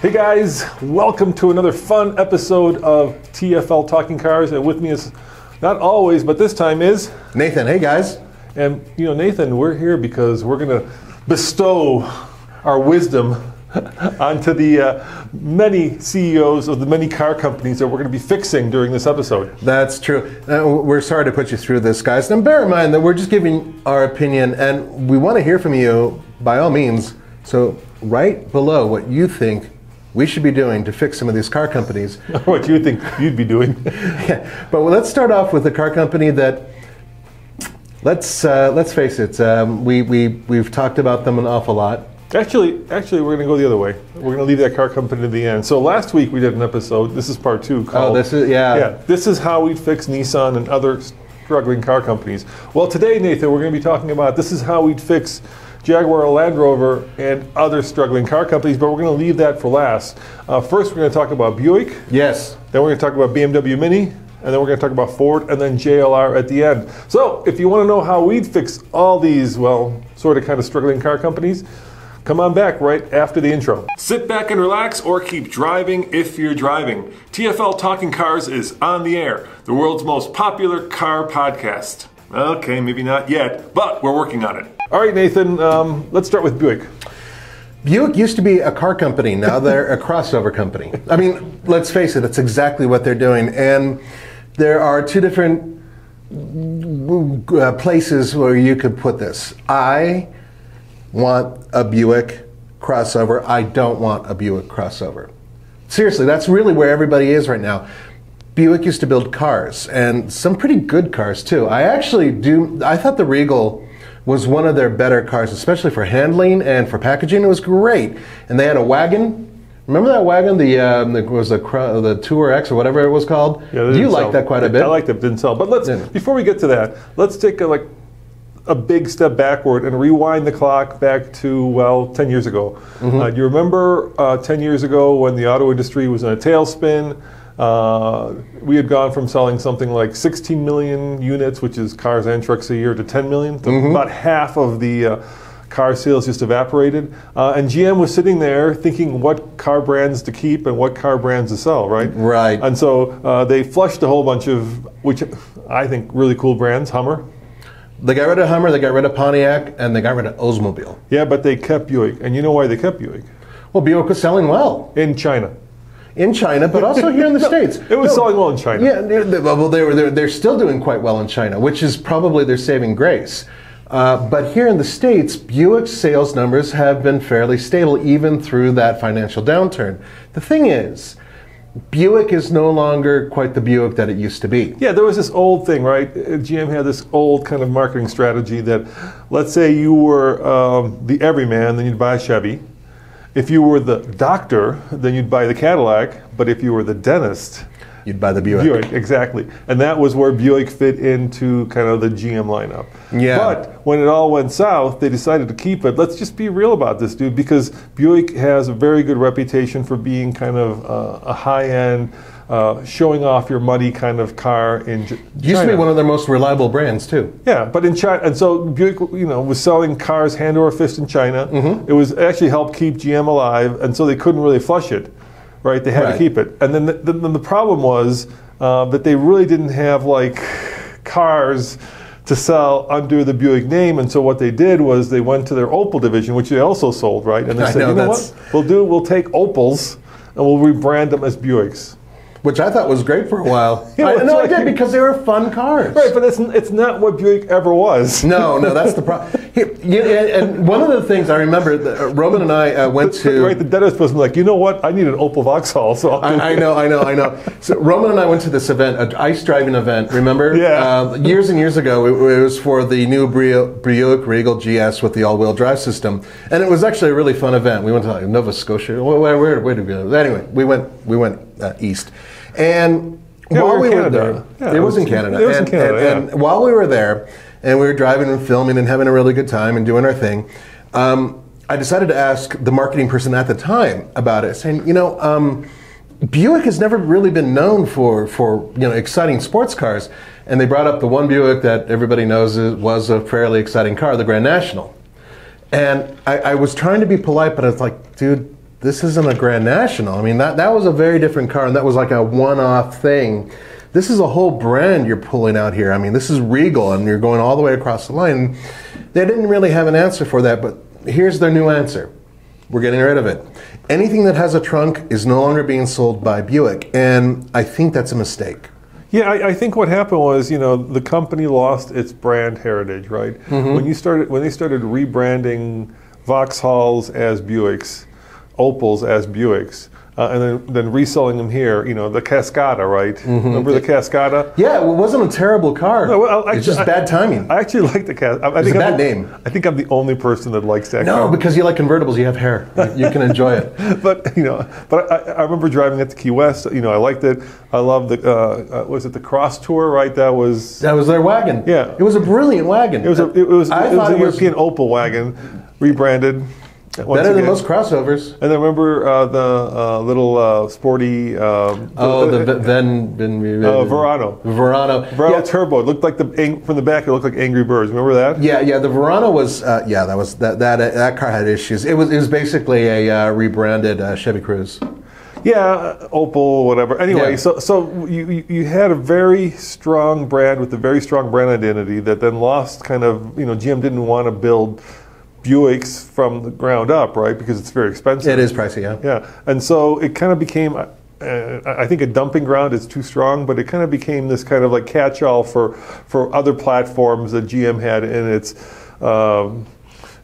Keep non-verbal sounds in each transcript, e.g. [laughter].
Hey guys, welcome to another fun episode of TFL Talking Cars. And with me is not always, but this time is Nathan, hey guys. And you know, Nathan, we're here because we're going to bestow our wisdom [laughs] onto the uh, many CEOs of the many car companies that we're going to be fixing during this episode. That's true. Uh, we're sorry to put you through this, guys. And bear in mind that we're just giving our opinion, and we want to hear from you by all means. So, write below what you think we should be doing to fix some of these car companies. [laughs] what you think you'd be doing. [laughs] yeah, but let's start off with a car company that. Let's uh, let's face it. Um, we we we've talked about them an awful lot. Actually, actually, we're going to go the other way. We're going to leave that car company to the end. So last week we did an episode. This is part two. Called, oh, this is yeah. Yeah, this is how we fix Nissan and other struggling car companies. Well, today, Nathan, we're going to be talking about this is how we'd fix Jaguar Land Rover and other struggling car companies. But we're going to leave that for last. Uh, first, we're going to talk about Buick. Yes. Then we're going to talk about BMW Mini and then we're going to talk about Ford and then JLR at the end. So, if you want to know how we'd fix all these, well, sort of kind of struggling car companies, come on back right after the intro. Sit back and relax or keep driving if you're driving. TFL Talking Cars is on the air, the world's most popular car podcast. Okay, maybe not yet, but we're working on it. All right, Nathan, um, let's start with Buick. Buick used to be a car company. Now they're a crossover company. I mean, let's face it, that's exactly what they're doing. And there are two different uh, places where you could put this. I want a Buick crossover. I don't want a Buick crossover. Seriously, that's really where everybody is right now. Buick used to build cars and some pretty good cars too. I actually do, I thought the Regal was one of their better cars, especially for handling and for packaging. It was great. And they had a wagon Remember that wagon? The, um, the was the the Tour X or whatever it was called. Yeah, you liked that quite a bit. I liked it. Didn't sell. But let's yeah. before we get to that, let's take a, like a big step backward and rewind the clock back to well 10 years ago. Mm-hmm. Uh, you remember uh, 10 years ago when the auto industry was in a tailspin? Uh, we had gone from selling something like 16 million units, which is cars and trucks a year, to 10 million. Mm-hmm. About half of the uh, car sales just evaporated. Uh, and GM was sitting there thinking what car brands to keep and what car brands to sell, right? Right. And so uh, they flushed a whole bunch of, which I think really cool brands, Hummer. They got rid of Hummer, they got rid of Pontiac, and they got rid of Oldsmobile. Yeah, but they kept Buick. And you know why they kept Buick? Well, Buick was selling well. In China in China, but also here in the [laughs] no, States. It was no, selling well in China. Yeah, they're, well, they were, they're, they're still doing quite well in China, which is probably their saving grace. Uh, but here in the States, Buick sales numbers have been fairly stable even through that financial downturn. The thing is, Buick is no longer quite the Buick that it used to be. Yeah, there was this old thing, right? GM had this old kind of marketing strategy that, let's say you were um, the everyman, then you'd buy a Chevy. If you were the doctor, then you'd buy the Cadillac. But if you were the dentist, You'd buy the Buick. Buick, exactly. And that was where Buick fit into kind of the GM lineup. Yeah. But when it all went south, they decided to keep it. Let's just be real about this, dude, because Buick has a very good reputation for being kind of uh, a high end, uh, showing off your muddy kind of car in J- Used to be one of their most reliable brands too. Yeah, but in China, and so Buick, you know, was selling cars hand over fist in China. Mm-hmm. It was actually helped keep GM alive, and so they couldn't really flush it right? They had right. to keep it. And then the, the, the problem was uh, that they really didn't have like cars to sell under the Buick name. And so what they did was they went to their Opel division, which they also sold, right? And they I said, know, you know what? We'll do, we'll take Opels and we'll rebrand them as Buicks which I thought was great for a while. [laughs] I, no, like, I did because they were fun cars. Right, but it's, it's not what Buick ever was. No, no, [laughs] that's the problem. and one of the things I remember, that uh, Roman and I uh, went to. [laughs] Right, the dentist was like, you know what? I need an Opel Vauxhall. So I, I, know, I know, I know. So Roman and I went to this event, an ice driving event. Remember? Yeah. Uh, years and years ago, it, it, was for the new Buick Regal GS with the all-wheel drive system, and it was actually a really fun event. We went to like, Nova Scotia. Where, where, where did we go? Anyway, we went. We went uh, east. And yeah, while we, we were there, yeah, it, was, in Canada. It was and, in Canada, and, yeah. and, while we were there, and we were driving and filming and having a really good time and doing our thing, um, I decided to ask the marketing person at the time about it, saying, you know, um, Buick has never really been known for for you know exciting sports cars, and they brought up the one Buick that everybody knows was a fairly exciting car, the Grand National. And I, I was trying to be polite, but I was like, dude, this isn't a Grand National. I mean, that, that was a very different car, and that was like a one off thing. This is a whole brand you're pulling out here. I mean, this is Regal, and you're going all the way across the line. They didn't really have an answer for that, but here's their new answer we're getting rid of it. Anything that has a trunk is no longer being sold by Buick, and I think that's a mistake. Yeah, I, I, think what happened was, you know, the company lost its brand heritage, right? Mm-hmm. When you started, when they started rebranding Vauxhalls as Buicks, Opels as Buicks, uh, and then, then reselling them here. You know, the Cascada, right? Mm-hmm. Remember the Cascada? Yeah, well, it wasn't a terrible car. No, well, actually, it's just bad timing. I actually like the Cascada. I, I think a bad I'm, name. I think I'm the only person that likes that no, car. No, because you like convertibles. You have hair. You, you can enjoy it. [laughs] but you know, but I, I, remember driving it to Key West. You know, I liked it. I loved the uh, uh, was it the Cross Tour? Right, that was that was their wagon. Yeah, it was a brilliant wagon. It was a, it was, I it was a European was, Opel wagon, rebranded. Once Better again. than most crossovers. And then remember uh, the uh, little uh, sporty. Um, oh, the, the Ven, Ven, uh, Verano. Verano. Verano yeah. Turbo. It looked like the from the back. It looked like Angry Birds. Remember that? Yeah, yeah. The Verano was. Uh, yeah, that was that that that car had issues. It was it was basically a uh, rebranded uh, Chevy Cruze. Yeah, Opel, whatever. Anyway, yeah. so so you you had a very strong brand with a very strong brand identity that then lost kind of you know GM didn't want to build Buicks from the ground up, right? Because it's very expensive. It is pricey, yeah. Yeah, and so it kind of became. Uh, I think a dumping ground is too strong, but it kind of became this kind of like catch-all for for other platforms that GM had in its um,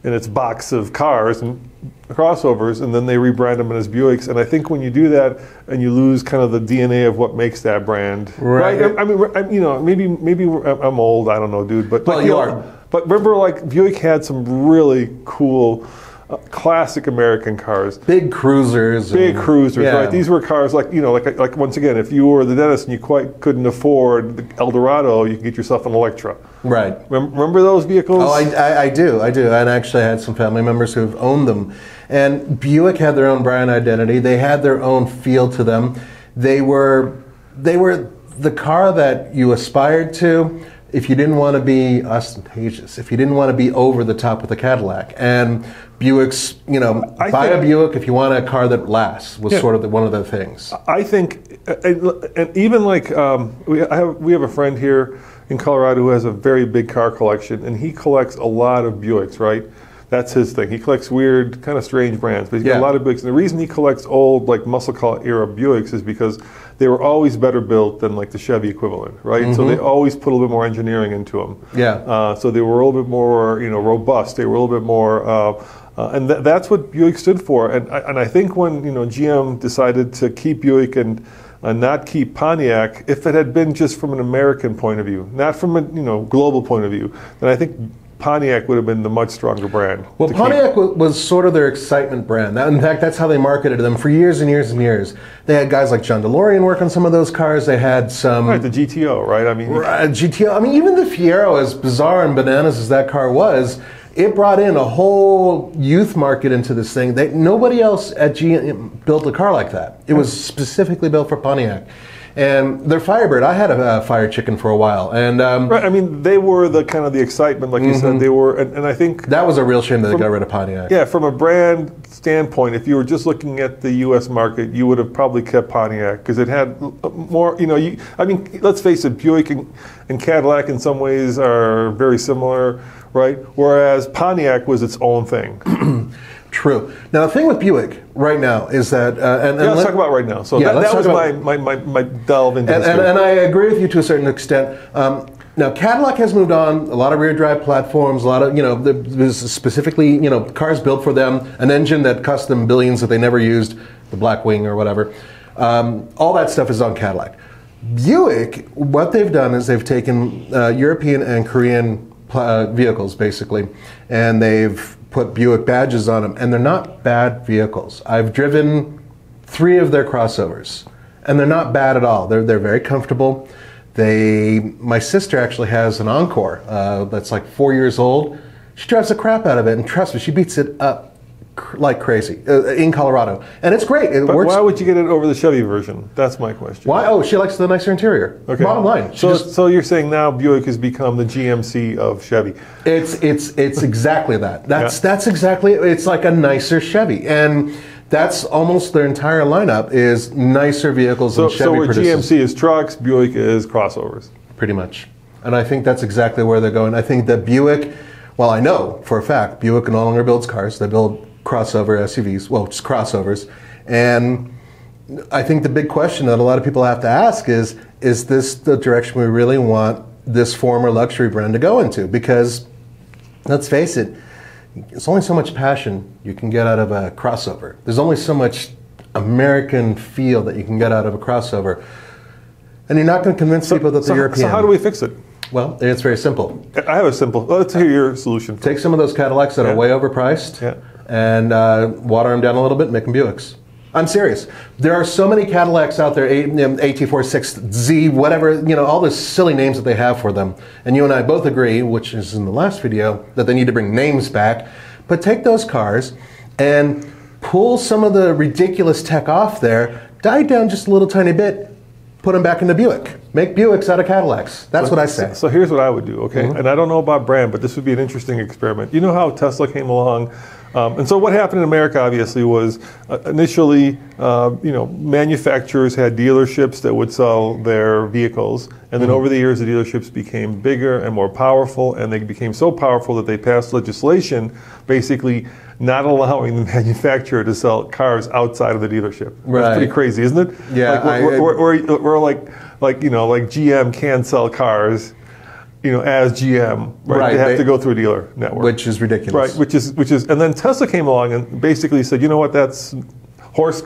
in its box of cars and crossovers, and then they rebrand them as Buicks. And I think when you do that, and you lose kind of the DNA of what makes that brand, right? right? I, I mean, I, you know, maybe maybe I'm old. I don't know, dude. But well, you are. But remember, like Buick had some really cool. Uh, classic American cars, big cruisers, big and, cruisers, yeah. right? These were cars like you know, like like once again, if you were the dentist and you quite couldn't afford the Eldorado, you could get yourself an Electra, right? Remember those vehicles? Oh, I, I, I do, I do, and actually, I had some family members who've owned them, and Buick had their own brand identity. They had their own feel to them. They were they were the car that you aspired to if you didn't want to be ostentatious, if you didn't want to be over the top with a Cadillac. And Buick's, you know, I buy think, a Buick if you want a car that lasts was yeah, sort of the, one of the things. I think, and even like um, we have we have a friend here in Colorado who has a very big car collection, and he collects a lot of Buicks, right? That's his thing. He collects weird, kind of strange brands, but he's got a lot of Buicks. And the reason he collects old, like muscle car era Buicks is because they were always better built than like the Chevy equivalent, right? Mm-hmm. So they always put a little bit more engineering into them. Yeah. Uh, so they were a little bit more, you know, robust. They were a little bit more. Uh, uh, and th- that's what Buick stood for. And I, and I think when you know GM decided to keep Buick and uh, not keep Pontiac, if it had been just from an American point of view, not from a you know global point of view, then I think Pontiac would have been the much stronger brand. Well, Pontiac keep. was sort of their excitement brand. in fact, that's how they marketed them for years and years and years. They had guys like John DeLorean work on some of those cars. They had some right the GTO, right? I mean, right, GTO. I mean, even the Fiero, as bizarre and bananas as that car was, it brought in a whole youth market into this thing. They, nobody else at GM built a car like that. It was specifically built for Pontiac and they're Firebird. I had a, a fire chicken for a while, and um, right. I mean, they were the kind of the excitement, like mm-hmm. you said. Mm-hmm. They were, and, and, I think that was a real shame that from, they got rid of Pontiac. Yeah, from a brand standpoint, if you were just looking at the U.S. market, you would have probably kept Pontiac because it had more. You know, you, I mean, let's face it, Buick and, and Cadillac in some ways are very similar, right? Whereas Pontiac was its own thing. [clears throat] True. Now, the thing with Buick right now is that, uh, and, and yeah, let's let, talk about right now. So yeah, that, that was my, my, my, my, delve into and, and, and, I agree with you to a certain extent. Um, now, Cadillac has moved on. A lot of rear drive platforms. A lot of you know, there's specifically you know cars built for them. An engine that cost them billions that they never used, the Blackwing or whatever. Um, all that stuff is on Cadillac. Buick, what they've done is they've taken uh, European and Korean uh, vehicles basically, and they've put Buick badges on them, and they're not bad vehicles. I've driven three of their crossovers, and they're not bad at all. They're they're very comfortable. They, my sister actually has an Encore uh, that's like four years old. She drives the crap out of it, and trust me, she beats it up like crazy uh, in Colorado, and it's great. It but works. Why would you get it over the Chevy version? That's my question. Why? Oh, she likes the nicer interior. Okay. Bottom line. So, just, so you're saying now Buick has become the GMC of Chevy? It's it's it's exactly that. That's yeah. that's exactly. It's like a nicer Chevy, and that's almost their entire lineup is nicer vehicles So, than Chevy so where produces. GMC is trucks, Buick is crossovers. pretty much. And I think that's exactly where they're going. I think that Buick, well, I know for a fact, Buick no longer builds cars. They build crossover SUVs, well, just crossovers. And I think the big question that a lot of people have to ask is is this the direction we really want this former luxury brand to go into? Because let's face it, there's only so much passion you can get out of a crossover. There's only so much American feel that you can get out of a crossover. And you're not going to convince people that So, they're European. so how do we fix it? Well, it's very simple. I have a simple. Let's hear your solution. Take some of those Cadillacs that Yeah. are way overpriced Yeah. And uh, water them down a little bit, and make them Buicks. I'm serious. There are so many Cadillacs out there, A- um, AT46Z, whatever, you know, all the silly names that they have for them. And you and I both agree, which is in the last video, that they need to bring names back. But take those cars and pull some of the ridiculous tech off there, die down just a little tiny bit, put them back into Buick. Make Buicks out of Cadillacs. That's what I say. So here's what I would do, okay? Mm-hmm. And I don't know about brand, but this would be an interesting experiment. You know how Tesla came along? Um, and so what happened in America, obviously, was uh, initially, uh, you know, manufacturers had dealerships that would sell their vehicles, and then over the years, the dealerships became bigger and more powerful, and they became so powerful that they passed legislation, basically not allowing the [laughs] manufacturer to sell cars outside of the dealership. Right. That's pretty crazy, isn't it? Yeah, Like, we're, we're, we're, we're like, like you know, like GM can sell cars, you know, as GM, right? Right, They have they- to go through a dealer network, Which is ridiculous. right? Which is which is, and then Tesla came along and basically said, you know what, that's horse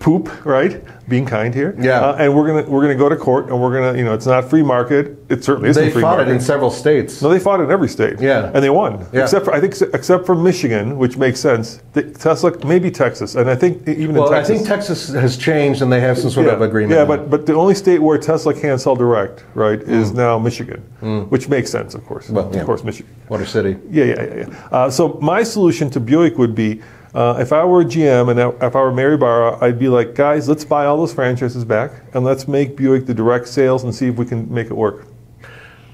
poop, right? Being kind here, Yeah. Uh, and we're gonna we're gonna go to court, and we're gonna, you know, it's not free market. It certainly isn't They free fought market. it in several states. no, they fought in every state. Yeah. and they won. Yeah. Except for I think except for Michigan, which makes sense. Tesla, maybe Texas, and I think even Well, in I think Texas has changed and they have some sort of agreement. Yeah, but but the only state where Tesla can't sell direct, right, is now Michigan, which makes sense, of course. Mm. Well, yeah. Of course, Michigan. Motor City. Yeah, yeah, yeah. yeah. Uh, so my solution to Buick would be, uh, if I were GM and if I were Mary Barra, I'd be like, guys, let's buy all those franchises back and let's make Buick the direct sales and see if we can make it work.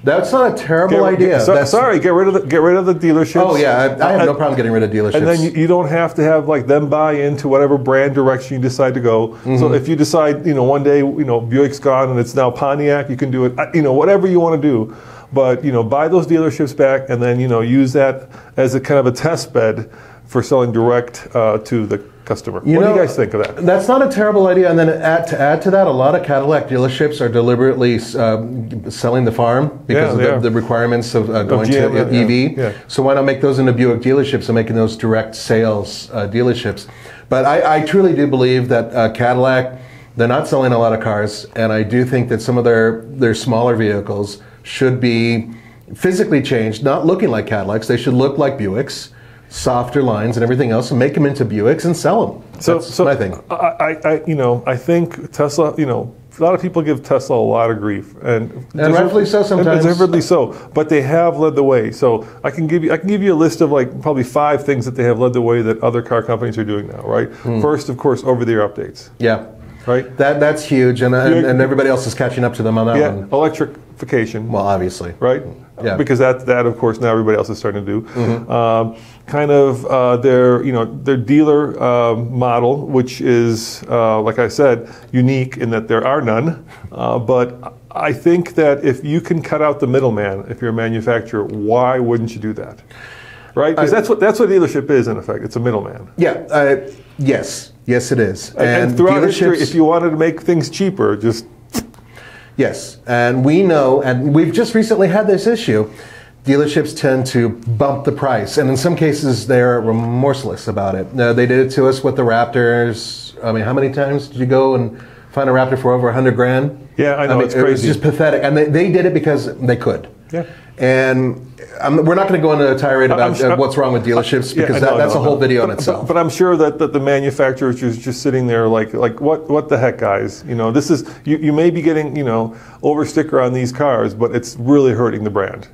That's not a terrible Get- idea. so- That's, sorry, get rid of the get rid of the dealerships. Oh yeah, I, I have no problem getting rid of dealerships. And then you, you don't have to have like them buy into whatever brand direction you decide to go. Mm-hmm. So if you decide, you know, one day, you know, Buick's gone and it's now Pontiac, you can do it, uh, you know, whatever you want to do. But you know, buy those dealerships back and then you know use that as a kind of a test bed for selling direct uh, to the customer. what do you guys think of that? That's not a terrible idea. And then add, to add to that, a lot of Cadillac dealerships are deliberately um, selling the farm because Yeah, of the, the requirements of uh, going GM, to EV. yeah. So why not make those into Buick dealerships and making those direct sales uh, dealerships? But I, I truly do believe that uh, Cadillac, they're not selling a lot of cars, and I do think that some of their their smaller vehicles should be physically changed, not looking like Cadillacs. They should look like Buicks. Softer lines and everything else, and make them into Buicks and sell them. So, That's so my thing. I, I, you know, I think Tesla, you know, a lot of people give Tesla a lot of grief, and rightfully so sometimes. Deservedly so, but they have led the way. So I can give you, I can give you a list of like probably five things that they have led the way that other car companies are doing now. Right. Hmm. First, of course, over-the-air updates. Yeah. Right. That that's huge, and, and, and everybody else is catching up to them on that Yeah. one. Electrification. Well, obviously. right? Yeah. Because that, that of course, now everybody else is starting to do. Mm-hmm. Um, kind of uh, their, you know, their dealer um model, which is, uh, like I said, unique in that there are none. Uh, but I think that if you can cut out the middleman, if you're a manufacturer, why wouldn't you do that? Right? Because that's what that's what dealership is in effect. It's a middleman. Yeah. Uh, yes. Yes, it is. And, throughout history, if you wanted to make things cheaper, just Yes, and we know, and we've just recently had this issue. Dealerships tend to bump the price, and in some cases, they're remorseless about it. Uh, they did it to us with the Raptors. I mean, how many times did you go and find a Raptor for over 100 grand? Yeah, I know, mean, it's It was just pathetic, and they, they did it because they could. Yeah. And um, we're not going to go into a tirade about sure- uh, what's wrong with dealerships because I know, that, that's I a whole I video in itself. But, but I'm sure that, that the manufacturers are just sitting there like like what what the heck, guys? You know, this is you, you may be getting you know over sticker on these cars, but it's really hurting the brand,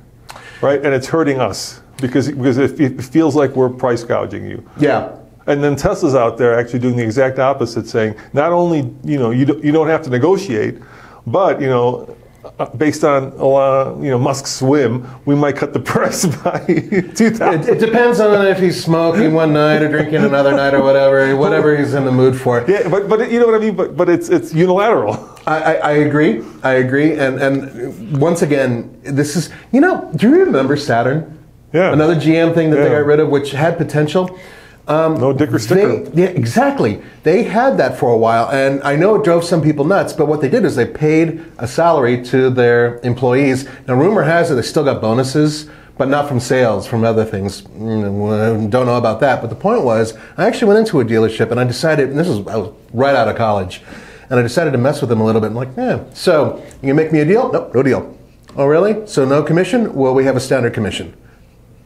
right? And it's hurting us because because it, it feels like we're price gouging you. yeah. And then Tesla's out there actually doing the exact opposite, saying not only you know you don't, you don't have to negotiate, but you know uh, based on a lot of, you know Musk's whim, we might cut the [laughs] price by two It, it depends on if he's smoking one night or drinking another night or whatever, whatever he's in the mood for. Yeah, but but you know what I mean. But but it's it's unilateral. I, I, I agree. I agree. And and once again, this is you know. Do you remember Saturn? Yeah. Another GM thing that they got rid of, which had potential. Um, No dicker sticker. They, yeah, exactly. They had that for a while, and I know it drove some people nuts. But what they did is they paid a salary to their employees. Now, rumor has it they still got bonuses, but not from sales, from other things. Mm, Don't know about that. But the point was, I actually went into a dealership, and I decided, and this was I was right out of college, and I decided to mess with them a little bit. I'm like, yeah. So you can make me a deal? Nope, no deal. Oh, really? So no commission? Well, we have a standard commission.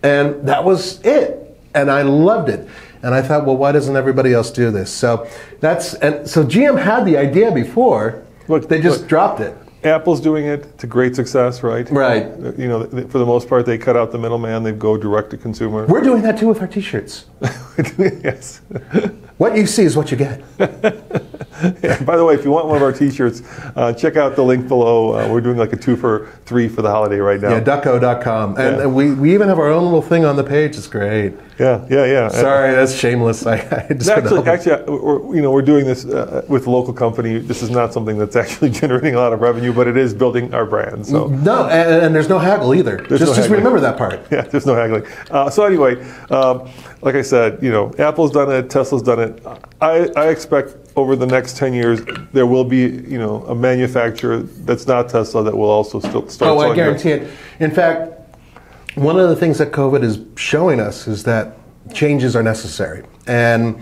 And that was it. And I loved it. And I thought, well, why doesn't everybody else do this? So that's and so GM had the idea before. Look, they just look. dropped it. Apple's doing it to great success, right? Right. You know, for the most part, they cut out the middleman. They go direct to consumer. We're doing that too with our T-shirts. [laughs] yes. What you see is what you get. [laughs] Yeah, [laughs] by the way, if you want one of our T-shirts, uh, check out the link below. Uh, we're doing like a two for three for the holiday right now. Yeah, duckco.com. And Yeah. and we, we even have our own little thing on the page. It's great. yeah, yeah. yeah. Sorry, that's shameless. [laughs] I, I just Actually, actually, uh, we're, you know, we're doing this uh, with a local company. This is not something that's actually [laughs] generating a lot of revenue, but it is building our brand. So. no, and, and there's no haggle either. There's just no just remember that part. Yeah, there's no haggling. Uh, so anyway, um, like I said, you know, Apple's done it, Tesla's done it. I, I expect over the next 10 years there will be, you know, a manufacturer that's not Tesla that will also still start. Oh, I guarantee it. In fact, one of the things that COVID is showing us is that changes are necessary. And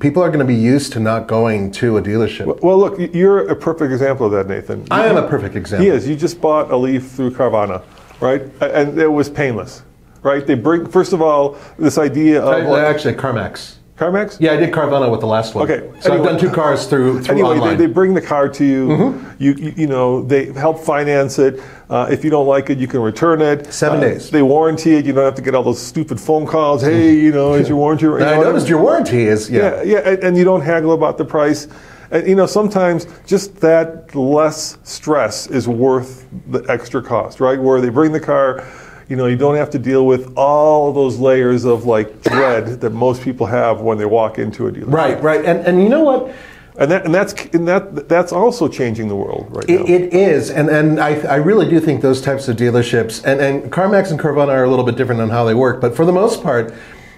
people are going to be used to not going to a dealership. Well, look, you're a perfect example of that, Nathan. I am a perfect example. He is. You just bought a Leaf through Carvana, right? And it was painless, right? They bring, first of all, this idea of actually, CarMax. CarMax. Yeah, I did Carvana with the last one. Okay, So anyway. I've done two cars through, through Anyway, they, online. they bring the car to you. Mm-hmm. You, you. Know, they help finance it. Uh, if you don't like it, you can return it. Seven Uh, days. They warranty it. You don't have to get all those stupid phone calls. Hey, you know, is your warranty? You [laughs] Now, I know, noticed your warranty is, yeah. Yeah, yeah, and, and you don't haggle about the price. And you know, sometimes just that less stress is worth the extra cost, right? Where they bring the car, you know, you don't have to deal with all those layers of like dread that most people have when they walk into a dealership. Right, right. And, and you know what? And that and that's and that that's also changing the world right now. It, it is, and and I, I really do think those types of dealerships and, and CarMax and Carvana are a little bit different on how they work, but for the most part,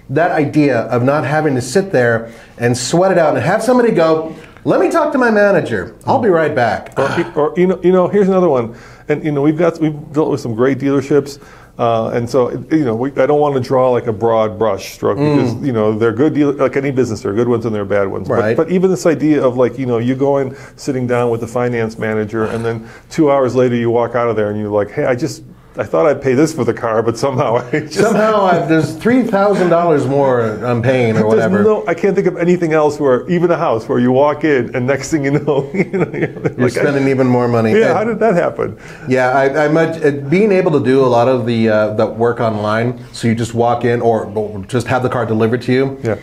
that idea of not having to sit there and sweat it out and have somebody go, "Let me talk to my manager. I'll be right back." or, or you know, you know, here's another one, and you know, we've got we've dealt with some great dealerships, uh, and so you know, we, I don't want to draw like a broad brush stroke because you know they're good deal like any business, there are good ones and there are bad ones. Right. But, but even this idea of like you know, you go in sitting down with the finance manager, and then two hours later you walk out of there and you're like, hey, I just I thought I'd pay this for the car, but somehow I just. Somehow I, there's three thousand dollars more I'm paying or whatever. no, I can't think of anything else where even a house where you walk in and next thing you know, [laughs] you know you're, You're like, spending even more money. yeah, And- how did that happen? Yeah, I, I much, uh, being able to do a lot of the uh, the work online, so you just walk in or, or just have the car delivered to you. Yeah.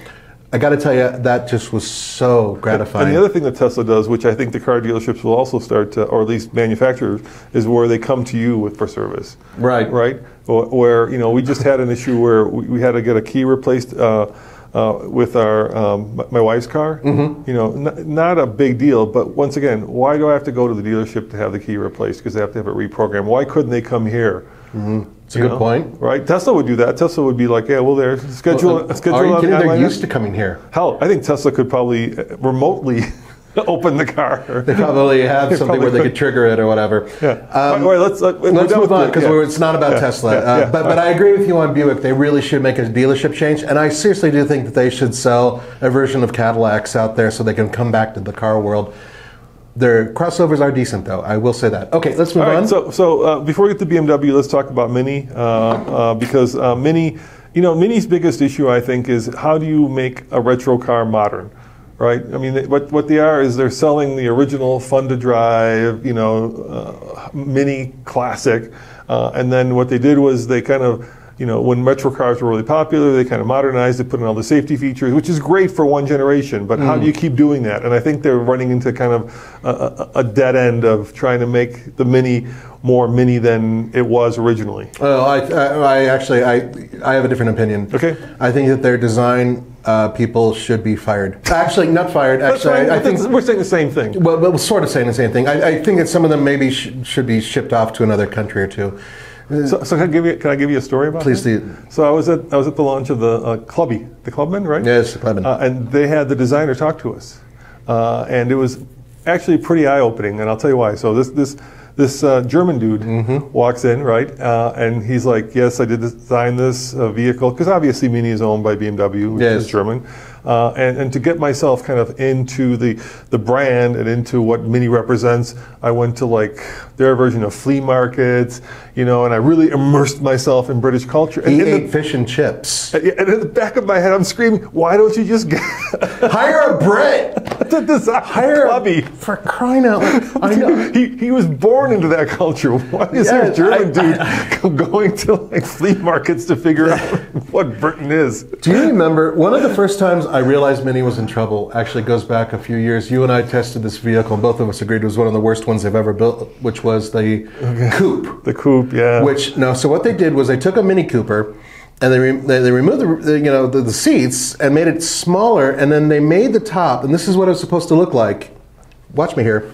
I got to tell you, that just was so gratifying. And the other thing that Tesla does, which I think the car dealerships will also start to, or at least manufacturers, is where they come to you with for service. Right. Right. Where you know we just had an issue where we, we had to get a key replaced. Uh, uh, with our um, my- wife's car, Mm-hmm. you know, n- not a big deal. But once again, why do I have to go to the dealership to have the key replaced? Because they have to have it reprogrammed. Why couldn't they come here? It's a good know? point. right? Tesla would do that. Tesla would be like, yeah, well, there, schedule, Well, schedule. Are you kidding? They're used to coming here. Hell, I think Tesla could probably uh, remotely [laughs] open the car. They probably have They something probably where they could. trigger it or whatever. Yeah. Um, right, let's uh, Let's move on because yeah. it's not about Yeah, Tesla. yeah, uh. But, but I agree with you on Buick. They really should make a dealership change. And I seriously do think that they should sell a version of Cadillacs out there so they can come back to the car world. Their crossovers are decent, though. I will say that. Okay, let's move on. so so uh, before we get to BMW, let's talk about Mini uh, uh, because uh, Mini, you know, Mini's biggest issue I think is how do you make a retro car modern, right? I mean, what what they are is they're selling the original fun to drive, you know, uh, Mini classic, uh, and then what they did was they kind of you know, when metro cars were really popular, they kind of modernized it, put in all the safety features, which is great for one generation. But how do you keep doing that? And I think they're running into kind of a, a, dead end of trying to make the Mini more Mini than it was originally. Well, I, I, I actually, I, I have a different opinion. Okay. I think that their design uh, people should be fired. Actually, not fired. Actually, fine, I, I think we're saying the same thing. Well, well, sort of saying the same thing. I, I think that some of them maybe sh- should be shipped off to another country or two. So, so can I give you can I give you a story about Please that? do. So I was at I was at the launch of the uh, Clubby, the Clubman, right? Yes, the Clubman. Uh, and they had the designer talk to us, uh, and it was actually pretty eye opening. And I'll tell you why. So this this this uh, German dude Mm-hmm. walks in, right, uh, and he's like, "Yes, I did design this uh, vehicle because obviously Mini is owned by BMW, which Yes. is German." Uh, and, and to get myself kind of into the, the brand and into what Mini represents, I went to like their version of flea markets, you know, and I really immersed myself in British culture. And, He in the- ate fish and chips. and in the back of my head, I'm screaming, "Why don't you just get Hire a Brit. Hire a Clubby?" for crying out loud. [laughs] I know. He, he was born into that culture. Why is there a German I- dude [laughs] going to like flea markets to figure out [laughs] what Britain is? Do you remember one of the first times I realized Mini was in trouble? Actually, goes back a few years. You and I tested this vehicle, and both of us agreed it was one of the worst ones they've ever built, which was the Coupe. The coupe, yeah. Which no, so what they did was they took a Mini Cooper, and they re, they, they removed the, the you know the, the seats and made it smaller, and then they made the top, and this is what it's supposed to look like. Watch me here.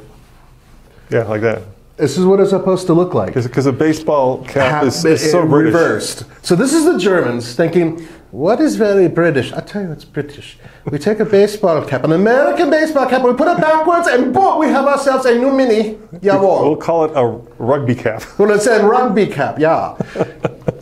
yeah, like that. This is what it's supposed to look like. Because a baseball cap Half- is, is so British. reversed. So this is the Germans thinking, what is very British? I tell you, it's British. We take a baseball cap, an American baseball cap, we put it backwards, and boom, we have ourselves a new mini. yeah We'll call it a rugby cap. Well, it's a rugby cap, yeah.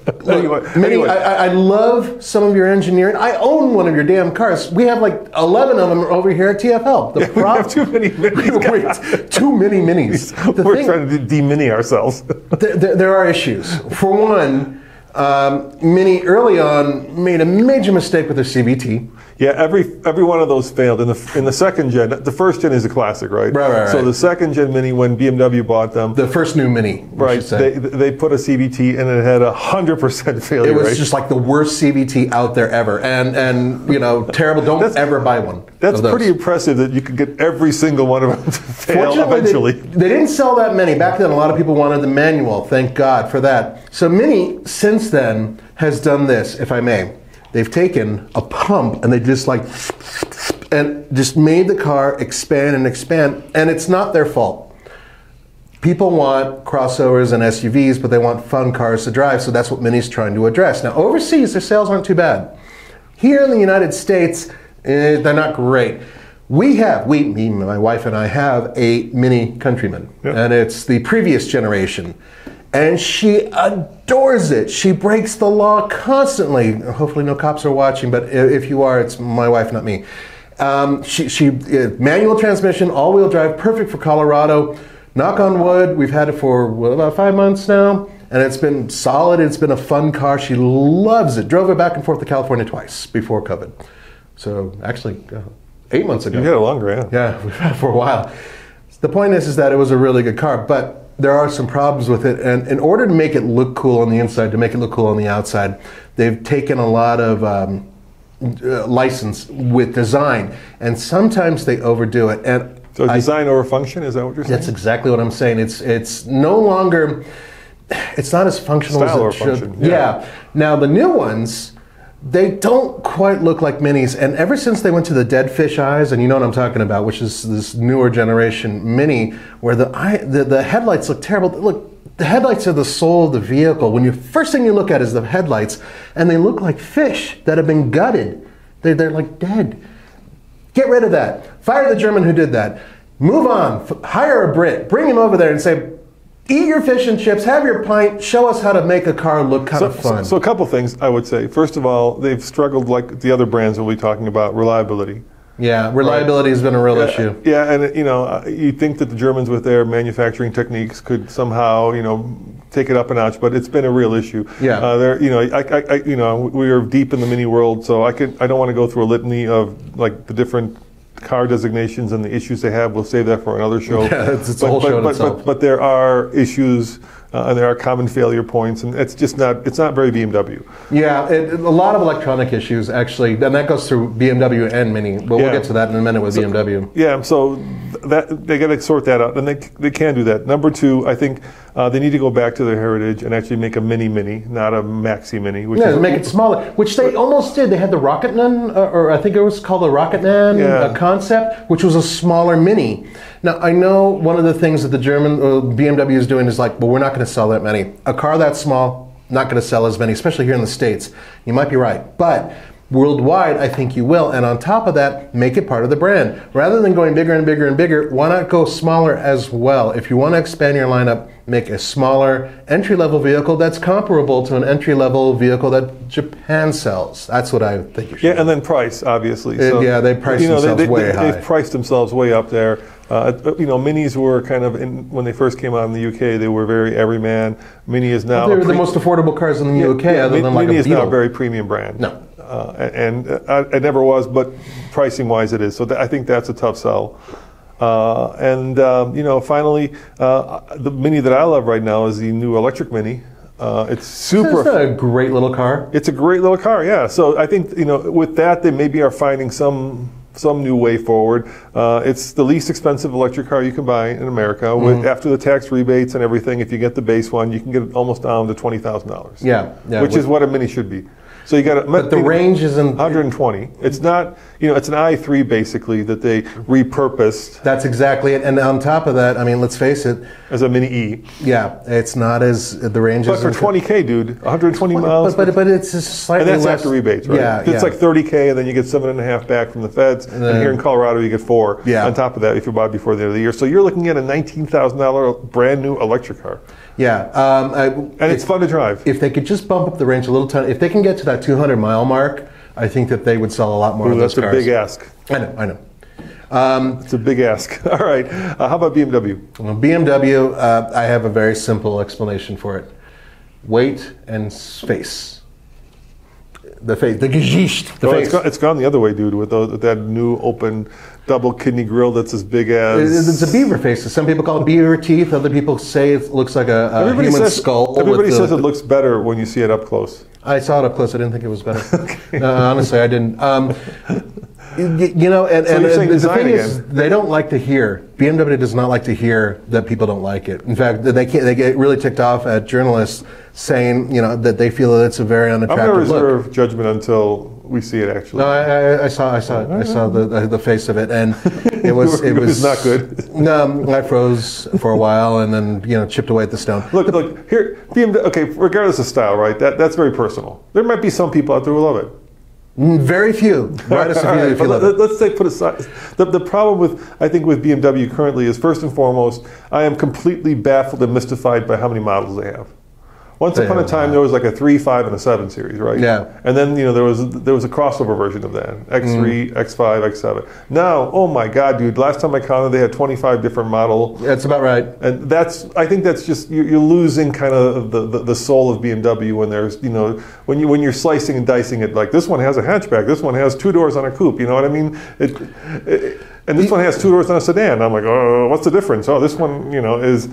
[laughs] anyway, Mini, anyway. I, I- love some of your engineering. I own one of your damn cars. We have like 11 of them over here at TFL. The [laughs] we have [laughs] too many minis, Wait, too many minis. The We're thing- trying to de-mini ourselves. there, there, there are issues. For one, um, Mini early on made a major mistake with their CVT. Yeah, every every one of those failed. In the in the second gen, the first gen is a classic, right? Right, right, So right. the second gen Mini, when BMW bought them, The first new Mini, right, they they put a CVT and it had a hundred percent failure it was just like the worst CVT out there ever, and and you know terrible. Don't That's- ever buy one. That's of those. pretty impressive that you could get every single one of them to fail eventually. They, they didn't sell that many. Back then, a lot of people wanted the manual. Thank God for that. So Mini, since then, has done this, if I may. They've taken a pump and they just like, and just made the car expand and expand, and it's not their fault. People want crossovers and SUVs, but they want fun cars to drive, so that's what Mini's trying to address. Now, overseas, their sales aren't too bad. Here in the United States, eh, they're not great. We have, we, me, my wife and I have a Mini Countryman, Yeah. and it's the previous generation. And she adores it. She breaks the law constantly. Hopefully, no cops are watching, but if you are, it's my wife, not me. Um, she, she uh, manual transmission, all-wheel drive, perfect for Colorado. Knock on wood, we've had it for what, about five months now, and it's been solid. It's been a fun car. She loves it. Drove it back and forth to California twice before COVID. So actually, uh, eight months ago. You had it longer, yeah. Yeah, we've had it for a while. The point is, is that it was a really good car, but there are some problems with it. And in order to make it look cool on the inside, to make it look cool on the outside, they've taken a lot of um, uh, license with design, and sometimes they overdo it. And So I- design over function, is that what you're saying? that's exactly what I'm saying. It's it's no longer it's not as functional Style as it should. function, Yeah. yeah. Now the new ones, they don't quite look like minis. And ever since they went to the dead fish eyes, and you know what I'm talking about, which is this newer generation mini, where the eye, the, the headlights look terrible. Look. The headlights are the soul of the vehicle. When you first thing you look at is the headlights, and they look like fish that have been gutted. They're, they're like dead. Get rid of that. Fire the German who did that. Move on. F- hire a Brit. Bring him over there and say, eat your fish and chips, have your pint, show us how to make a car look kind So, of fun. so, a couple things I would say. First of all, they've struggled like the other brands we'll be talking about reliability. yeah, reliability has been a real issue. Yeah, and you know, uh, you think that the Germans with their manufacturing techniques could somehow, you know, take it up a notch, but it's been a real issue. Yeah. uh, there, you know, I, I, I, you know, we are deep in the mini world, so I could, I don't want to go through a litany of like the different car designations and the issues they have. We'll save that for another show. [laughs] Yeah, it's- it's a whole but, show but, itself. But, but there are issues uh, and there are common failure points, and it's just not it's not very BMW. Yeah, it, a lot of electronic issues actually, and that goes through BMW and Mini. But Yeah. we'll get to that in a minute with BMW. Yeah, so th- that they got to sort that out, and they they can do that. Number two, I think uh, they need to go back to their heritage and actually make a mini mini, not a maxi mini. Which Yeah, is, make it smaller, which they almost did. They had the Rocketman, uh, or I think it was called the Rocketman Yeah. uh, concept, which was a smaller Mini. Now I know one of the things that the German uh, BMW is doing is like, well, we're not going to sell that many. A car that small, not going to sell as many, especially here in the states. You might be right, but. Worldwide, I think you will. And on top of that, make it part of the brand. Rather than going bigger and bigger and bigger, why not go smaller as well? If you want to expand your lineup, make a smaller entry level vehicle that's comparable to an entry level vehicle that Japan sells. That's what I think you should Yeah, do. and then price, obviously. Uh, yeah, they price themselves way high. They've priced themselves way up there. Uh, you know, minis were kind of in, when they first came out in the UK. They were very everyman. Mini is now They're the most affordable cars in the UK, Yeah, other Mi- than like Mini is now a very premium brand. No. uh, and uh, it never was, but pricing wise, it is. So th- I think that's a tough sell. Uh, and um, you know, finally, uh, the Mini that I love right now is the new electric Mini. Uh, it's super. It's a great little car. It's a great little car, yeah. So I think you know with that they maybe are finding some some new way forward. Uh, it's the least expensive electric car you can buy in America. Mm-hmm. With after the tax rebates and everything, if you get the base one, you can get it almost down to twenty thousand dollars. Yeah, yeah, which with- is what a Mini should be. So you got to. But the range isn't. 120. It's not, you know, it's an i3 basically that they repurposed That's exactly it. And on top of that, I mean, let's face it. as a Mini E. Yeah, it's not as the range. Is. But for 20k, dude, 120 miles. but, but but it's slightly and that's less. after rebates, right? Yeah, it's yeah. like 30k, and then you get seven and a half back from the feds, and, then- here in Colorado you get four. Yeah. On top of that, if you buy before the end of the year, so you're looking at a $19,000 brand new electric car, yeah. Um, I, and it's fun to drive. if they could just bump up the range a little ton, if they can get to that 200 mile mark, I think that they would sell a lot more Ooh, of those that's a cars. big ask. I know, I know. Um, It's a big ask. [laughs] All right. Uh, how about BMW? well, BMW, uh, I have a very simple explanation for it: weight and space. The face, the Gesicht, the Oh, face. it's, gone, it's gone the other way, dude, with, those, with that new open double kidney grill that's as big as. It's a beaver face. Some people call it beaver teeth. Other people say it looks like a, a Everybody human says, skull. Everybody the- says it looks better when you see it up close. I saw it up close. I didn't think it was better. [laughs] No, honestly, I didn't. Um, [laughs] you know, and, So and you're the thing is, they don't like to hear. BMW does not like to hear that people don't like it. In fact, they can't, they get really ticked off at journalists saying, you know, that they feel that it's a very unattractive I'm going to unattractive look. reserve judgment until we see it actually. No, I, I, I saw, I saw, I saw the, the, face of it, and [laughs] it was, it was not good. [laughs] No, I froze for a while, and then you know chipped away at the stone. Look, look here. BMW, okay, regardless of style, right? That that's very personal. There might be some people out there who love it. Very few. Write us a few right, if you [laughs] love let, it. us say put aside the, the problem with I think with BMW currently is first and foremost I am completely baffled and mystified by how many models they have. Once upon a time, there was like a three, five, and a seven series, right? Yeah. And then you know there was there was a crossover version of that X3, Mm. X5, X7. Now, oh my God, dude! Last time I counted, they had 25 different model That's about right. and that's I think that's just you're, you're losing kind of the, the, the soul of BMW when there's you know when you when you're slicing and dicing it like this one has a hatchback this one has two doors on a coupe you know what I mean it, it- and this one has two doors on a sedan I'm like oh what's the difference oh this one you know is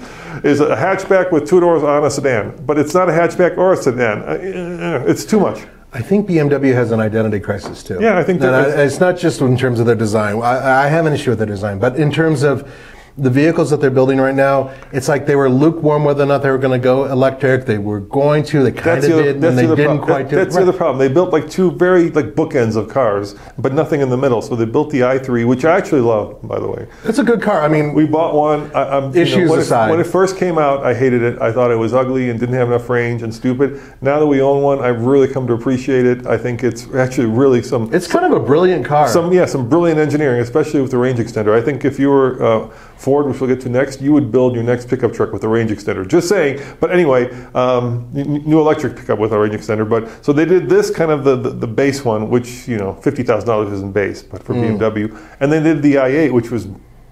is a hatchback with two doors on a sedan but it's not a hatchback or a sedan Uh, it's too much I think BMW has an identity crisis too. Yeah, I think And there is. I- it's not just in terms of their design. I, I have an issue with their design, but in terms of the vehicles that they're building right now, it's like they were lukewarm whether or not they were going to go electric. They were going to. They kind of did, and they the didn't quite that- do. That's it. the other problem. They built like two very like bookends of cars, but nothing in the middle. So they built the i3, which I actually love, by the way. It's a good car. I mean, We bought one. I, I'm, you know, Issues when aside. It, when it first came out, I hated it. I thought it was ugly and didn't have enough range and stupid. Now that we own one, I've really come to appreciate it. I think it's actually really some. it's kind of a brilliant car. some yeah, some brilliant engineering, especially with the range extender. I think if you were uh, Ford, which we'll get to next, you would build your next pickup truck with a range extender. Just saying. But anyway, um, new electric pickup with a range extender. But so they did this kind of the, the, the base one, which you know, fifty thousand dollars isn't base, but for BMW, and then they did the i8, which was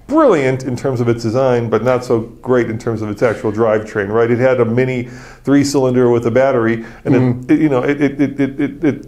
brilliant in terms of its design, but not so great in terms of its actual drivetrain. Right? It had a mini three-cylinder with a battery, and it, it, you know, it it it it. it,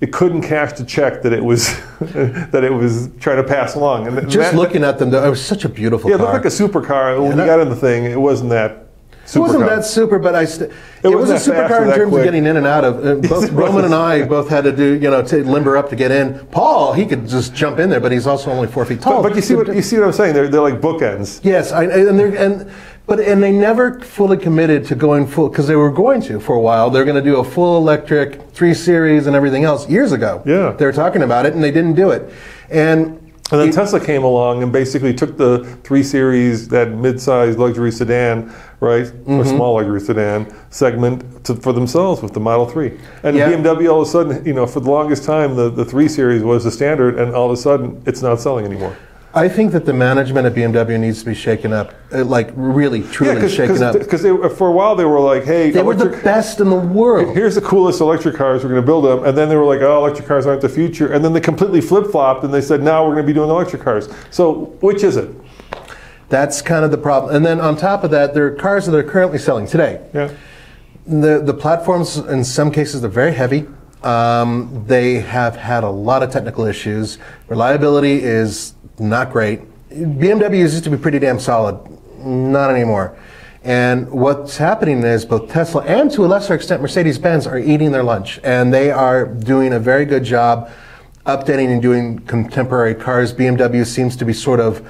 it it couldn't cash the check that it was [laughs] that it was trying to pass along. And just that- looking at them, though, it was such a beautiful yeah, it car. looked like a supercar. When you got in the thing, it wasn't that It wasn't supercar. that super, but I. St- it, was wasn't a supercar in terms quick. of getting in and out of. Uh, [laughs] both Roman and. I both had to do, you know, to limber up to get in. Paul, he could just jump in there, but he's also only four feet tall. But you see what you see what I'm saying? They're, they're like bookends. Yes, I, and they're and but and they never fully committed to going full because they were going to for a while. They're going to do a full electric three series and everything else years ago. Yeah. they were talking about it and they didn't do it. And And then Tesla came along and basically took the 3 Series, that mid-sized luxury sedan, right, Mm-hmm. or small luxury sedan segment to, for themselves with the Model 3. And Yeah. BMW all of a sudden, you know, for the longest time, the, the 3 Series was the standard, and all of a sudden, it's not selling anymore. I think that the management at BMW needs to be shaken up, uh, like really truly shaken up. because for a while they were like, hey, They were the best in the world. here's the coolest electric cars, we're going to build them. And then they were like, oh, electric cars aren't the future. And then they completely flip flopped and they said, now we're going to be doing electric cars. So which is it? That's kind of the problem. And then on top of that, there are cars that are currently selling today. Yeah. The the platforms in some cases are very heavy. Um, they have had a lot of technical issues. Reliability is not great. BMWs used to be pretty damn solid. Not anymore. And what's happening is both Tesla and to a lesser extent Mercedes Benz are eating their lunch. And they are doing a very good job updating and doing contemporary cars. BMW seems to be sort of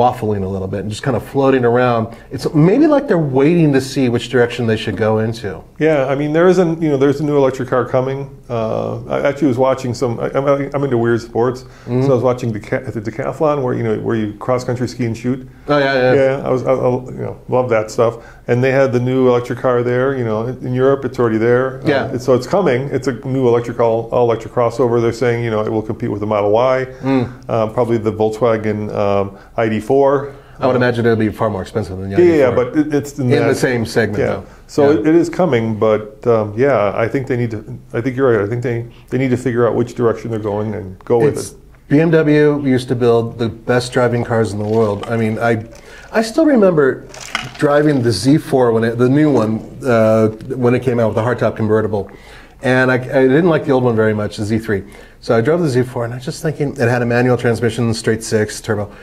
waffling a little bit and just kind of floating around. It's maybe like they're waiting to see which direction they should go into. Yeah, I mean, there isn't, you know, there's a new electric car coming. Uh, I actually was watching some, I, I'm, I'm into weird sports, Mm-hmm. so I was watching deca- the decathlon where, you know, where you cross country ski and shoot. Oh yeah, yeah. Yeah, I was, I, I, you know, love that stuff. And they had the new electric car there, you know, in Europe it's already there. Yeah. Uh, so it's coming. It's a new electric, all, all electric crossover. They're saying, you know, it will compete with the Model Y, Mm. uh, probably the Volkswagen um, ID4. I would imagine it'll be far more expensive than the Yeah, yeah, ID4. but it, it's in, in that- the same segment. Yeah. Though. So Yeah. It, it is coming, but um, yeah, I think they need to. I think you're right. I think they they need to figure out which direction they're going and go with it. BMW used to build the best driving cars in the world. I mean, I, I still remember driving the Z4 when it, the new one uh, when it came out with the hardtop convertible, and I, I didn't like the old one very much, the Z3. So I drove the Z4, and I was just thinking it had a manual transmission, straight six turbo.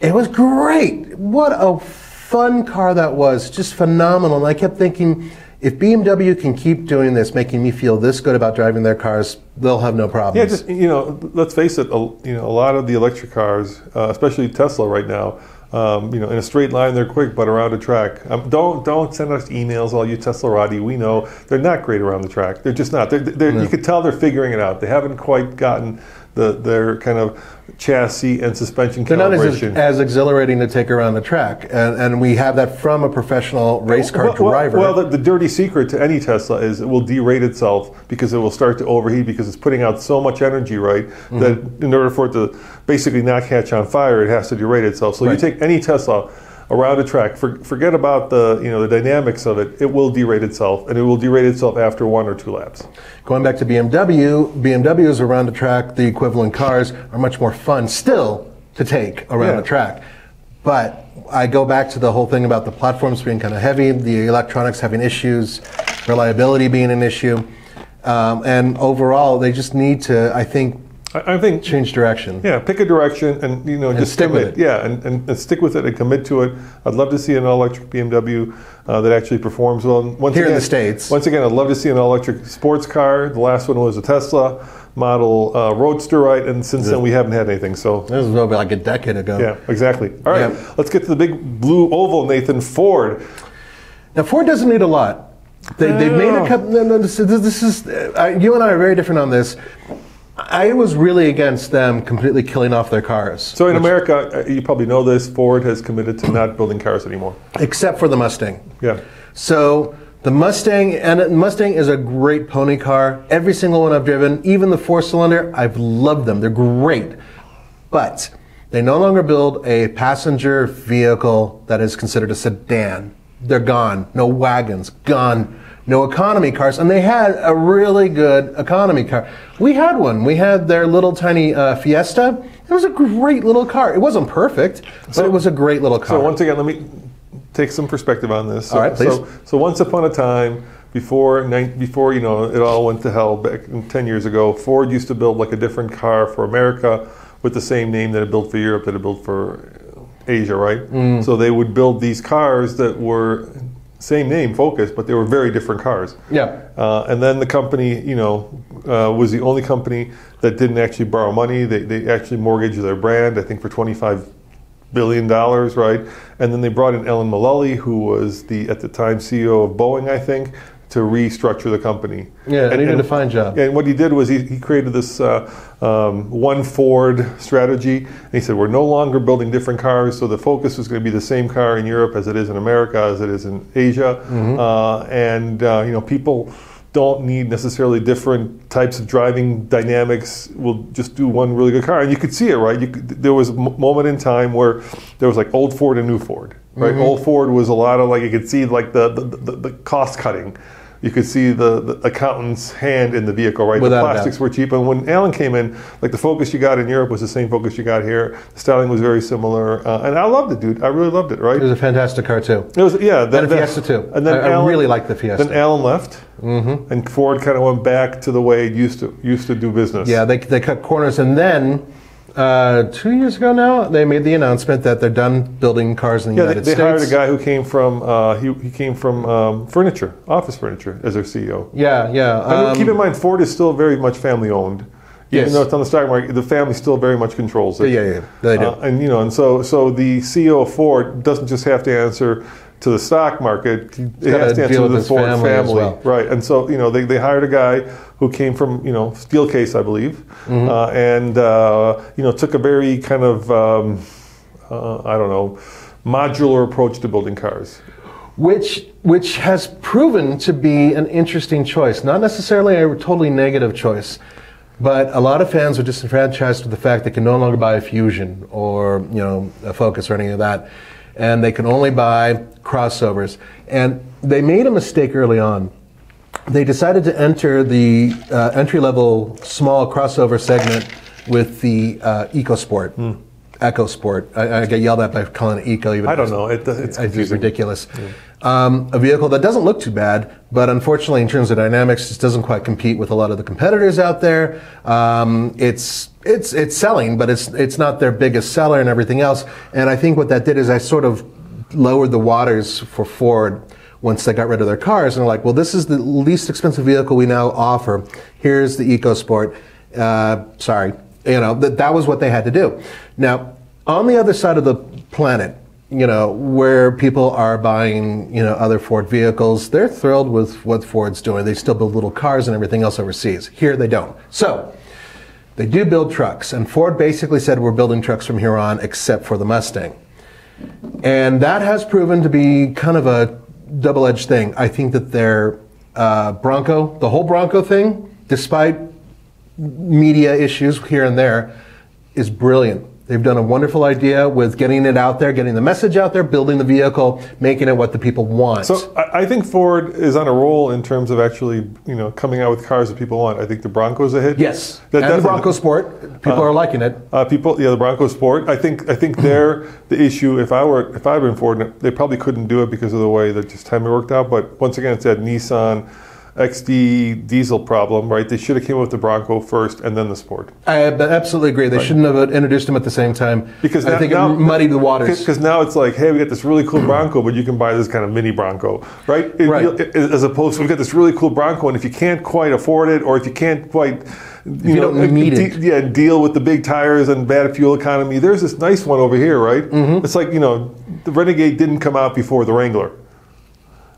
It was great. What a fun car that was! Just phenomenal. And I kept thinking. If BMW can keep doing this, making me feel this good about driving their cars, they'll have no problems. Yeah, just you know, let's face it. You know, a lot of the electric cars, uh, especially Tesla right now. Um, you know, in a straight line they're quick, but around a track, um, don't don't send us emails, all you Teslarati. We know they're not great around the track. They're just not. They're, they're, You could tell they're figuring it out. They haven't quite gotten the their kind of chassis and suspension They're not as, as exhilarating to take around the track, and, and we have that from a professional race car well, well- driver. Well, the, the dirty secret to any Tesla is it will derate itself because it will start to overheat because it's putting out so much energy, right? Mm-hmm. That in order for it to basically not catch on fire, it has to derate itself. So Right. you take any Tesla around a track, for, forget about the you know the dynamics of it. It will derate itself, and it will derate itself after one or two laps. Going back to BMW, BMWs around the track, the equivalent cars are much more fun still to take around Yeah. the track. But I go back to the whole thing about the platforms being kind of heavy, the electronics having issues, reliability being an issue, um, and overall they just need to, I think, I, I think change direction. Yeah, pick a direction and you know just stick with it. Yeah, and, and, and stick with it and commit to it. I'd love to see an all-electric BMW uh, that actually performs well. And Once Here in again, the States. Once again, I'd love to see an all-electric sports car. The last one was a Tesla model uh, Roadster, right? And since then we haven't had anything. So This was over like a decade ago. yeah, exactly. All right, Yeah. let's get to the big blue oval, Nathan Ford. Now Ford doesn't need a lot. They, they've made a couple. No, no, this, is- this is uh, you and I are very different on this. I was really against them completely killing off their cars, So in America, uh, you probably know this. Ford has committed to not building cars anymore. except for the Mustang. Yeah. So the Mustang and the Mustang is a great pony car. Every single one I've driven, even the four cylinder, I've loved them. They're great. But they no longer build a passenger vehicle that is considered a sedan. They're gone. No wagons, gone. No economy cars. And they had a really good economy car. We had one. We had their little tiny uh, Fiesta. It was a great little car. It wasn't perfect, but So- it was a great little car. So once again, let me take some perspective on this. So, All right, please. So, so once upon a time, before before you know it all went to hell back ten years ago, Ford used to build like a different car for America with the same name that it built for Europe that it built for Asia, right? Mm. So they would build these cars that were same name, Focus, but they were very different cars. Yeah. Uh, and then the company, you know, uh, was the only company that didn't actually borrow money. They, they actually mortgaged their brand, I think, for 25 billion dollars, right? And then they brought in Alan Mulally, who was the at the time CEO of Boeing, I think, to restructure the company. Yeah, and, he did and, a fine job. And what he did was he, he created this uh, um, one Ford strategy. And he said, we're no longer building different cars, so the focus is going to be the same car in Europe as it is in America, as it is in Asia. Mm-hmm. Uh, and, uh, you know, people don't need necessarily different types of driving dynamics. We'll just do one really good car. And you could see it, right? You could, there was a moment in time where there was like old Ford and new Ford, right? Mm-hmm. Old Ford was a lot of like, you could see like the, the, the, the cost cutting. You could see the, the accountant's hand in the vehicle, right? Without the plastics were cheap. And when Alan came in, like the Focus you got in Europe was the same Focus you got here. The styling was very similar. Uh, and I loved it, dude. I really loved it, right? It was a fantastic car too. It was yeah, And a Fiesta too. And then I- I really liked the Fiesta. Then Alan left, mm-hmm. and Ford kind of went back to the way it used to used to do business. Yeah, they, they cut corners, and then uh, two years ago now, they made the announcement that they're done building cars in the Yeah, they, United they States. hired a guy who came from uh, he, he came from um, furniture, office furniture, as their CEO. Yeah, yeah. I mean, um, keep in mind, Ford is still very much family owned. Yes. Even though it's on the stock market, the family still very much controls it. Yeah, yeah, they do. Uh, and you know, and so so the CEO of Ford doesn't just have to answer to the stock market; it has to answer to with the Ford family as well. right? And so you know, they, they hired a guy who came from you know Steelcase, I believe, Mm-hmm. uh, and uh, you know took a very kind of um, uh, I don't know modular approach to building cars. which which has proven to be an interesting choice. Not necessarily a totally negative choice, but a lot of fans are disenfranchised with the fact they can no longer buy a Fusion or you know a Focus or any of that, and they can only buy crossovers. And they made a mistake early on. They decided to enter the uh, entry-level small crossover segment with the uh, EcoSport. EcoSport. I, I get yelled at by calling it Eco. Even I don't know. It, it's it's ridiculous. Um, a vehicle that doesn't look too bad, but unfortunately, in terms of dynamics, just doesn't quite compete with a lot of the competitors out there. Um, it's it's it's selling, but it's it's not their biggest seller and everything else. And I think what that did is I sort of lowered the waters for Ford once they got rid of their cars and they're like, well, this is the least expensive vehicle we now offer. Here's the EcoSport. Uh, sorry, you know that that was what they had to do. Now, on the other side of the planet, you know, where people are buying, you know, other Ford vehicles, they're thrilled with what Ford's doing. They still build little cars and everything else overseas. Here they don't. So, they do build trucks, and Ford basically said we're building trucks from here on, except for the Mustang. And that has proven to be kind of a double edged thing. I think that their uh, Bronco, the whole Bronco thing, despite media issues here and there, is brilliant. They've done a wonderful idea with getting it out there, getting the message out there, building the vehicle, making it what the people want. So I, I think Ford is on a roll in terms of actually, you know, coming out with cars that people want. I think the Bronco's a hit. yes, That and the Bronco Sport, people are liking it. Uh, people, yeah, the Bronco Sport. I think, I think they're the issue. If I were, if I'd been Ford, they probably couldn't do it because of the way that just timing worked out. But once again, it's that Nissan XD diesel problem, right? They should have came up with the Bronco first and then the Sport. I absolutely agree. They shouldn't have introduced them at the same time Because I think now, it muddied the waters. Because now it's like, hey, we got this really cool Bronco, but you can buy this kind of mini Bronco, right? It- Right. As opposed to we've got this really cool Bronco, and if you can't quite afford it, or if you can't quite, you, you need de- it. yeah, deal with the big tires and bad fuel economy. There's this nice one over here, right? Mm-hmm. It's like you know, the Renegade didn't come out before the Wrangler.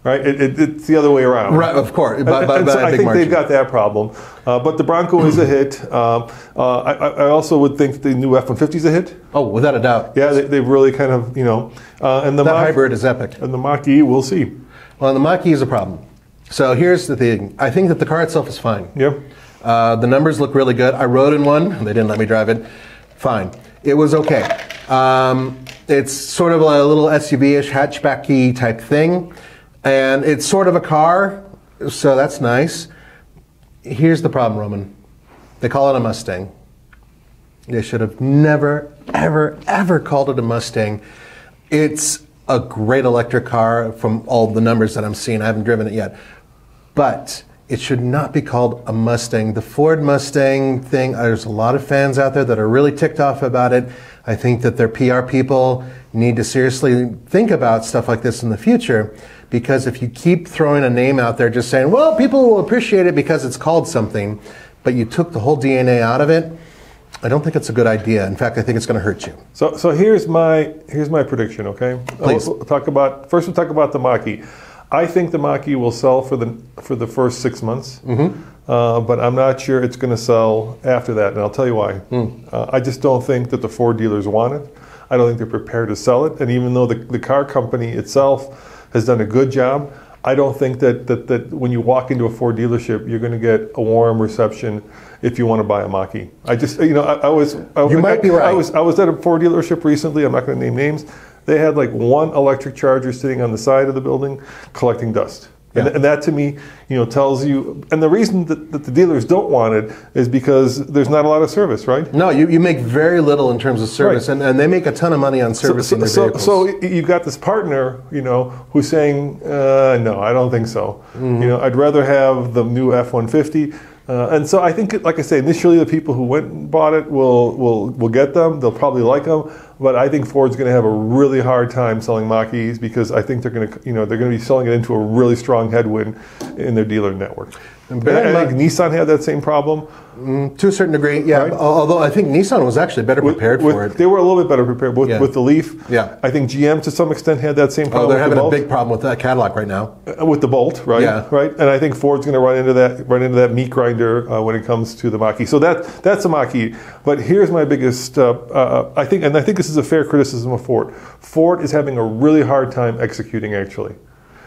Right, it, it, it's the other way around. Right, of course, by- by- by so I think margin. they've got that problem, uh, but the Bronco is a hit. Um, uh, I, I also would think the new F-150 is a hit. oh, without a doubt. Yeah, they, they've really kind of, you know, uh, and the Mach- hybrid is epic. and the Mach-E, we'll see. Well, the Mach-E is a problem. So here's the thing. I think that the car itself is fine. Yeah. Uh, the numbers look really good. I rode in one. They didn't let me drive it. Fine. It was okay. Um, it's sort of a little SUV-ish, hatchbacky type thing, and it's sort of a car, so that's nice. Here's the problem, Roman. They call it a Mustang. They should have never, ever, ever called it a Mustang. It's a great electric car from all the numbers that I'm seeing. I haven't driven it yet. But it should not be called a Mustang. The Ford Mustang thing, there's a lot of fans out there that are really ticked off about it. I think that their PR people need to seriously think about stuff like this in the future because if you keep throwing a name out there just saying, well, people will appreciate it because it's called something, but you took the whole DNA out of it, I don't think it's a good idea. In fact, I think it's going to hurt you. So, so here's my here's my prediction. Okay, Please. We'll, talk about first. We'll talk about the Mach-E. I think the Mach-E will sell for the for the first six months, uh, but I'm not sure it's going to sell after that, and I'll tell you why. Uh, I just don't think that the Ford dealers want it. I don't think they're prepared to sell it, and even though the, the car company itself has done a good job, I don't think that, that, that when you walk into a Ford dealership, you're going to get a warm reception if you want to buy a Mach-E. I just, you know, I, I was, I, You might I, be right. I was, I was at a Ford dealership recently. I'm not going to name names. They had like one electric charger sitting on the side of the building collecting dust. And, Yeah. and that to me, you know, tells you. And the reason that, that the dealers don't want it is because there's not a lot of service, right? No, you, you make very little in terms of service, Right. and, and they make a ton of money on servicing their so, vehicles. so you've got this partner, you know, who's saying, uh, no, I don't think so. Mm-hmm. You know, I'd rather have the new F-150. Uh, and so I think, like I say, initially the people who went and bought it will will will get them. They'll probably like them, but I think Ford's going to have a really hard time selling Mach-E's because I think they're going to, you know, they're going to be selling it into a really strong headwind in their dealer network. And bear in I think Nissan had that same problem. To a certain degree, yeah. Right. Although I think Nissan was actually better prepared with- for it. They were a little bit better prepared with, Yeah. with the Leaf. Yeah. I think GM to some extent had that same Oh, problem. they're with having the a big problem with that Cadillac right now. Uh, with the Bolt, right? Yeah. Right. And I think Ford's going to run into that run into that meat grinder uh, when it comes to the Mach-E. So that that's a Mach-E. But here's my biggest. Uh, uh, I think, and I think this is a fair criticism of Ford. Ford is having a really hard time executing. Actually.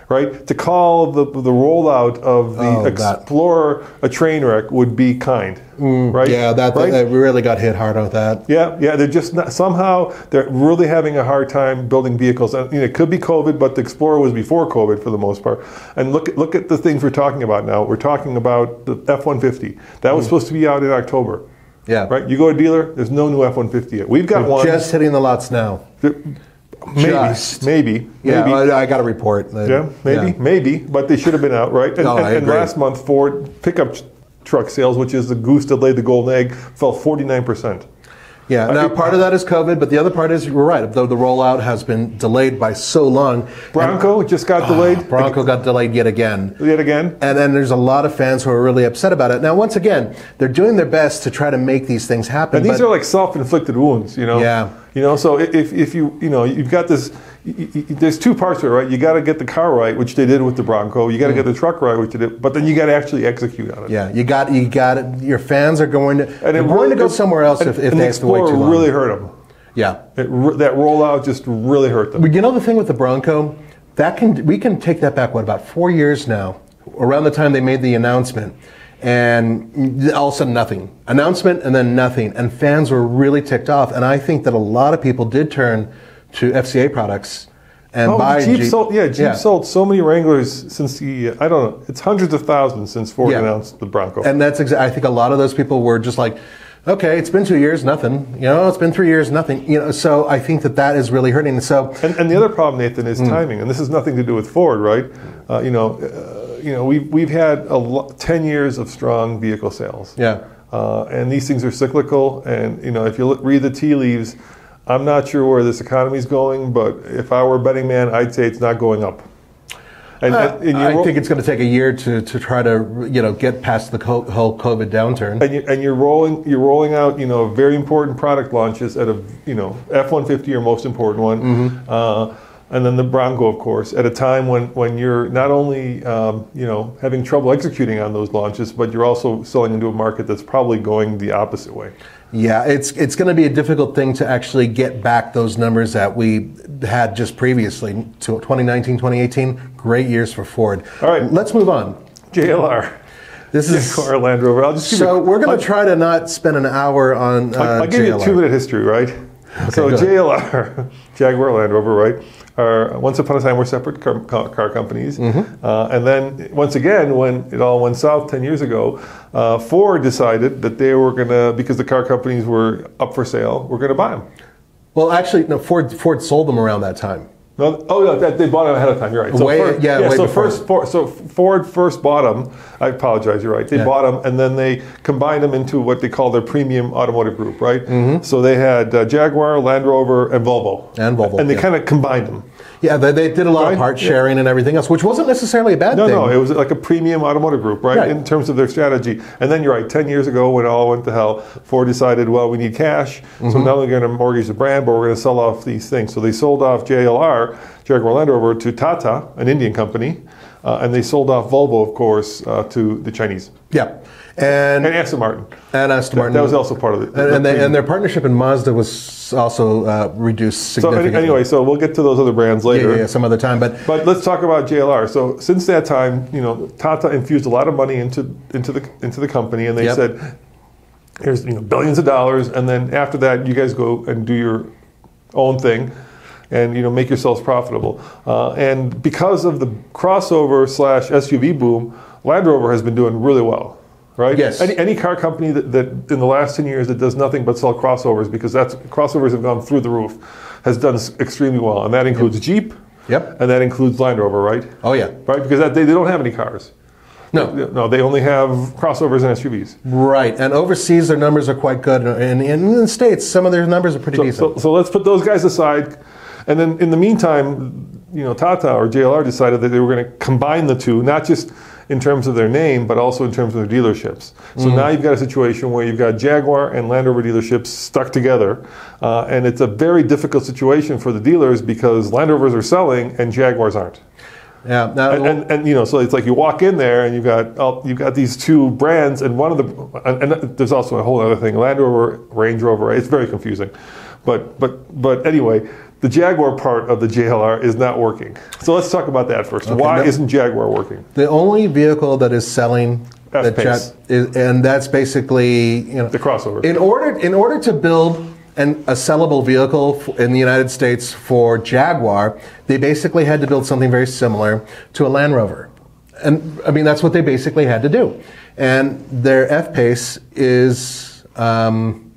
Right, to call the the rollout of the Oh, that- Explorer a train wreck would be kind, right? Mm, Yeah, that, right? that we really got hit hard on that. Yeah, yeah, they're just not, somehow they're really having a hard time building vehicles. And, you know, it could be COVID, but the Explorer was before COVID for the most part. And look at look at the things we're talking about now. We're talking about the F one fifty that was supposed to be out in October. Mm. Yeah. Right. You go to a dealer. There's no new F one fifty yet. We've got one. Just hitting the lots now. Maybe, just. maybe, Yeah, maybe. I, I got a report. Yeah, maybe, yeah. maybe, but they should have been out, right? And, No, and, and last month, Ford pickup truck sales, which is the goose that laid the golden egg, fell 49%. Yeah, now part of that is COVID, but the other part is you're right. Though the rollout has been delayed by so long, Bronco just got delayed. Ah, Bronco got delayed yet again. Yet again. And then there's a lot of fans who are really upset about it. Now, once again, they're doing their best to try to make these things happen. And these but are like self-inflicted wounds, you know. Yeah. You know, so if, if you you know you've got this, there's two parts to it, right? You got to get the car right, which they did with the Bronco. You got to get the truck right, which they did, but then you got to actually execute on it. Mm. yeah, you got you got it. Your fans are going to And they're going really to go somewhere else and- if, if and they the have to wait too long. really hurt them. yeah. It, that rollout just really hurt them. But you know the thing with the Bronco, that can we can take that back. What about four years now? Around the time they made the announcement, and all of a sudden nothing. Announcement and then nothing, and fans were really ticked off. And I think that a lot of people did turn to FCA products and Oh, buy Jeep, Jeep. sold. Yeah, Jeep sold so many Wranglers since the. I don't know. It's hundreds of thousands since Ford Yeah. announced the Bronco. And that's exa- I think a lot of those people were just like, okay, it's been two years, nothing. You know, it's been three years, nothing. You know, so I think that that is really hurting. So And, and the other problem, Nathan, is timing. And this has nothing to do with Ford, right? Uh, you know, uh, you know, we've we've had a lo- ten years of strong vehicle sales. Yeah. Uh, and these things are cyclical. And you know, if you look, read the tea leaves, I'm not sure where this economy is going. But if I were a betting man, I'd say it's not going up. And, Uh, and, I think it's going to take a year to, to try to you know get past the co- whole COVID downturn. and, you, and you're rolling you're rolling out you know very important product launches at a you know F-150 your most important one, Mm-hmm. uh, and then the Bronco of course at a time when when you're not only um, you know having trouble executing on those launches, but you're also selling into a market that's probably going the opposite way. Yeah, it's it's going to be a difficult thing to actually get back those numbers that we had just previously to 2019, 2018. Great years for Ford. All right. let's move on. JLR, This is [laughs] Jaguar Land Rover. I'll just so we're going to try to not spend an hour on. Uh, I'll give you a two minute history, right? So. JLR, [laughs] Jaguar Land Rover, right? Are once upon a time were separate car, car car companies, Mm-hmm. uh, and then once again, when it all went south ten years ago, uh, Ford decided that they were gonna because the car companies were up for sale, we're gonna buy them. Well, actually, no. Ford Ford sold them around that time. No, oh no, that, they bought them ahead of time. You're right. Way- first, yeah, way so before. first, for, so Ford first bought them. I apologize. You're right. They Yeah. bought them, and then they combined them into what they call their premium automotive group, right? Mm-hmm. So they had uh, Jaguar, Land Rover, and Volvo. And Volvo, And they yeah. kind of combined them. Yeah, they, they did a lot Right, of part yeah. sharing and everything else, which wasn't necessarily a bad No, thing. no, no, it was like a premium automotive group, right? Right. In terms of their strategy. And then you're right, 10 years ago when it all went to hell, Ford decided, well, we need cash. Mm-hmm. So not only going to mortgage the brand, but we're going to sell off these things. So they sold off JLR, Jaguar Land Rover, to Tata, an Indian company. Uh, and they sold off Volvo, of course, uh, to the Chinese. yeah, and And Aston Martin. and Aston Martin. That was also part of it. and, and, they, and their partnership in Mazda was also uh, reduced so significantly. any- anyway, so we'll get to those other brands yeah, later. yeah, yeah, some other time, but But let's talk about JLR. So since that time, you know, Tata infused a lot of money into into the into the company, and they Yep. said, "Here's you know billions of dollars," and then after that, you guys go and do your own thing, and you know make yourselves profitable. Uh, and because of the crossover slash SUV boom, Land Rover has been doing really well. Right? Yes. Any, any car company that, that in the last 10 years that does nothing but sell crossovers because that's crossovers have gone through the roof has done extremely well. And that includes Jeep. Yep. And that includes Land Rover, right? oh yeah, Right? Because that, they, they don't have any cars. no, No, they only have crossovers and SUVs. right. And overseas, their numbers are quite good, and, and in the states, some of their numbers are pretty So, decent. so, so let's put those guys aside. And then in the meantime, you know, Tata or JLR decided that they were going to combine the two, not just in terms of their name, but also in terms of their dealerships. So now you've got a situation where you've got Jaguar and Land Rover dealerships stuck together, uh, and it's a very difficult situation for the dealers because Land Rovers are selling and Jaguars aren't. yeah. Now, and, and, and you know, so it's like you walk in there and you've got oh, you've got these two brands, and one of the and, and there's also a whole other thing: Land Rover, Range Rover. It's very confusing, but but but anyway, the Jaguar part of the JLR is not working. So let's talk about that first. Why no- isn't Jaguar working? the only vehicle that is selling that F-Pace. is, and that's basically you know The crossover. In order in order to build an, a sellable vehicle f- in the United States for Jaguar, they basically had to build something very similar to a Land Rover, and I mean that's what they basically had to do. And their F Pace is um,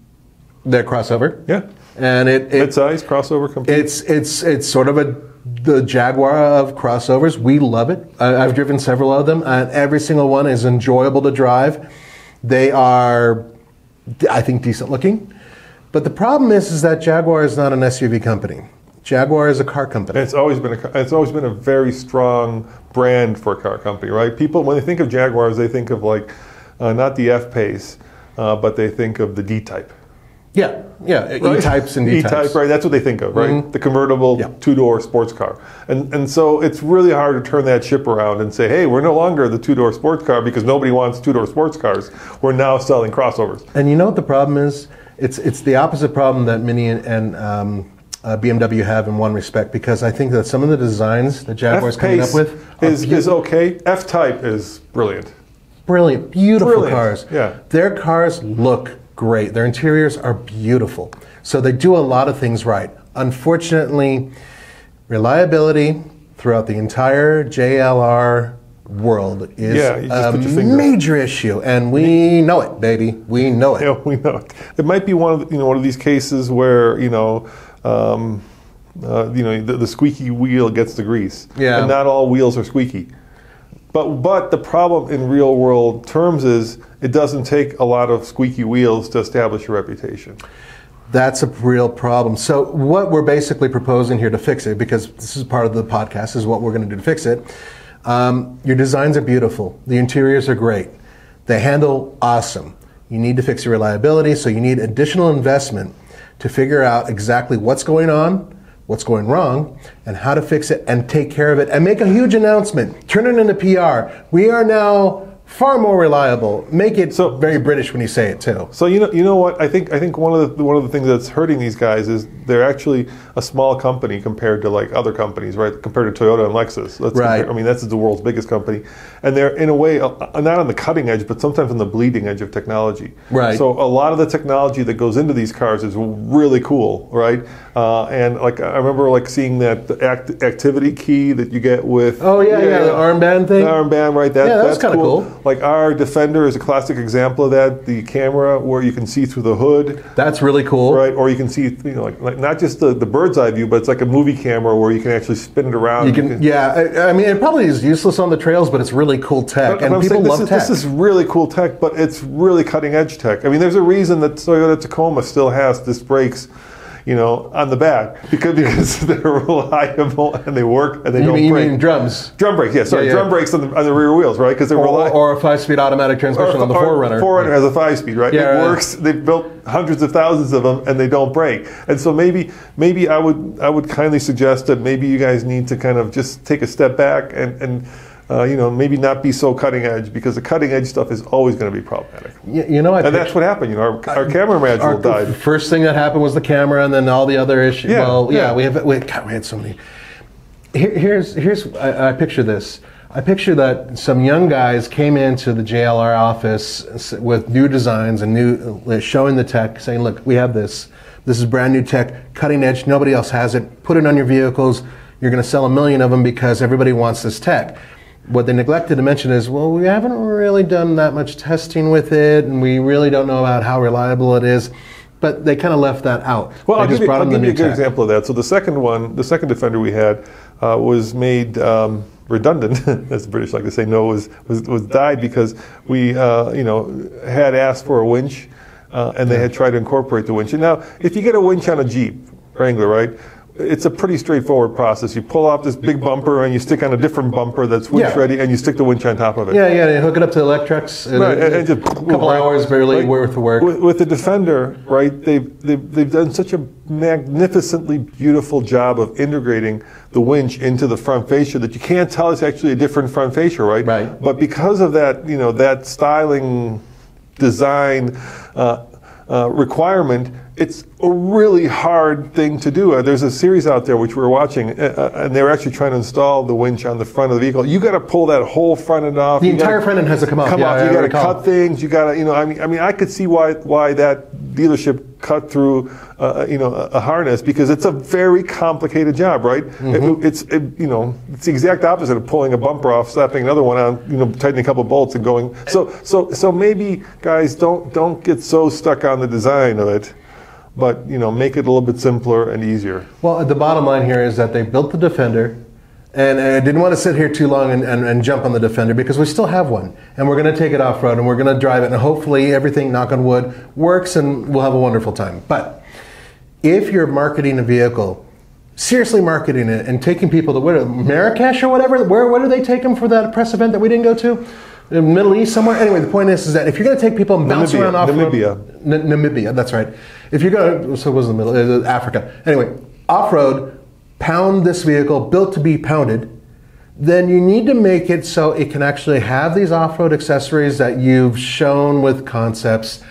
their crossover. Yeah. And it, it Mid-size crossover company. it's it's it's sort of a the Jaguar of crossovers. We love it. I, I've driven several of them, and every single one is enjoyable to drive. They are, I think, decent looking. But the problem is, is that Jaguar is not an SUV company. Jaguar is a car company. It's always been a it's always been a very strong brand for a car company, right? People when they think of Jaguars, they think of like uh, not the F Pace, uh, but they think of the D Type. Yeah, yeah, right? E-types and E-type, D-types. right? That's what they think of, right? The convertible Yeah. two-door sports car, and and so it's really hard to turn that ship around and say, hey, we're no longer the two-door sports car because nobody wants two-door sports cars. We're now selling crossovers. And you know what the problem is? It's it's the opposite problem that Mini and, and um, uh, BMW have in one respect because I think that some of the designs that Jaguar's coming up with is, is okay. F-Type is brilliant. brilliant, beautiful Brilliant, cars. yeah. Their cars look great. Their interiors are beautiful. So they do a lot of things right. Unfortunately, reliability throughout the entire JLR world is Yeah, a major issue, and we know it, baby. We know it. Yeah, we know it. It might be one of the, you know one of these cases where you know. Um, uh, you know the, the squeaky wheel gets the grease, Yeah. and not all wheels are squeaky. But but the problem in real world terms is it doesn't take a lot of squeaky wheels to establish a reputation. That's a real problem. So what we're basically proposing here to fix it, because this is part of the podcast, is what we're going to do to fix it. Um, your designs are beautiful. The interiors are great. They handle awesome. You need to fix your reliability, so you need additional investment to figure out exactly what's going on, what's going wrong, and how to fix it and take care of it and make a huge announcement. Turn it into PR. We are now far more reliable. Make it So- very British when you say it too. So you know, you know what? I think I think one of the one of the things that's hurting these guys is they're actually a small company compared to like other companies, right? Compared to Toyota and Lexus. Let's Right. compare- I mean, that's the world's biggest company, and they're in a way uh, uh, not on the cutting edge, but sometimes on the bleeding edge of technology. Right. So a lot of the technology that goes into these cars is really cool, right? Uh, and like I remember like seeing that the act, activity key that you get with Oh, yeah, yeah, the armband thing. the armband, right? That, Yeah, that's that's kinda cool. like our Defender is a classic example of that. The camera where you can see through the hood, That's really cool. right? Or you can see, you know, like, like not just the, the bird's eye view, but it's like a movie camera where you can actually spin it around. You can, yeah. I, I mean, it probably is useless on the trails, but it's really cool tech, and I'm people saying this love is, tech. This is really cool tech, but it's really cutting edge tech. I mean, there's a reason that Toyota Tacoma still has disc brakes, you know, on the back because because [laughs] they're reliable and they work and they you don't mean, you break. mean drums? drum brakes, yeah, sorry, Yeah, yeah. drum brakes on the, on the rear wheels, right? Because they're Or, reliable. or a five-speed automatic transmission on the 4Runner. 4Runner has a five-speed, right? Yeah, it right. works. They've built hundreds of thousands of them, and they don't break. And so maybe, maybe I would, I would kindly suggest that maybe you guys need to kind of just take a step back and, and uh, you know, maybe not be so cutting edge because the cutting edge stuff is always going to be problematic. You, you know, I And that's what happened. You know, our, our camera module died. first thing that happened was the camera, and then all the other issues. Yeah, well, yeah, yeah. we have we, God, we had so many. Here, here's here's I, I picture this. I picture that some young guys came into the JLR office with new designs and new uh, showing the tech, saying, "Look, we have this. This is brand new tech, cutting edge. Nobody else has it. Put it on your vehicles. You're going to sell a million of them because everybody wants this tech." What they neglected to mention is, well, we haven't really done that much testing with it, and we really don't know about how reliable it is. But they kind of left that out. Well, they I'll give, you, I'll give you a good tech. example of that. So the second one, the second Defender we had, uh, was made um, redundant, [laughs] as the British like to say. No, was was, was died because we, uh, you know, had asked for a winch, uh, and they had tried to incorporate the winch. And now, if you get a winch on a Jeep Wrangler, right? It's a pretty straightforward process. You pull off this big bumper and you stick on a different bumper that's winch Yeah. ready, and you stick the winch on top of it. Yeah, yeah, they hook it up to the electrics. and Right, a and, and just couple right, hours barely right. worth of work. With, with the Defender, right? They've, they've they've done such a magnificently beautiful job of integrating the winch into the front fascia that you can't tell it's actually a different front fascia, right? Right. But because of that, you know, that styling, design. Uh, uh, requirement, it's a really hard thing to do. Uh, there's a series out there which we were watching, uh, uh, and they were actually trying to install the winch on the front of the vehicle. You got to pull that whole front end off. The You gotta- entire front end has to come off. come Yeah, off. I You got to cut things. You got to, you know, I mean, I mean, I could see why why that dealership cut through, uh, you know, a, a harness because it's a very complicated job, right? Mm-hmm. It- it's, it, you know, it's the exact opposite of pulling a bumper off, slapping another one on, you know, tightening a couple bolts and going. So, so, so maybe guys don't don't get so stuck on the design of it, but you know, make it a little bit simpler and easier. Well, the bottom line here is that they built the Defender, and I didn't want to sit here too long and, and, and jump on the Defender because we still have one, and we're going to take it off road and we're going to drive it, and hopefully everything, knock on wood, works, and we'll have a wonderful time. But if you're marketing a vehicle, seriously marketing it and taking people to what, Marrakesh or whatever, where, where do they take them for that press event that we didn't go to? The Middle East somewhere. Anyway, the point is, is that if you're going to take people and bounce Namibia, around off road, Namibia. N- Namibia, that's right. If you're going, so it was the middle, uh, Africa. Anyway, off road, pound this vehicle, built to be pounded. Then you need to make it so it can actually have these off road accessories that you've shown with concepts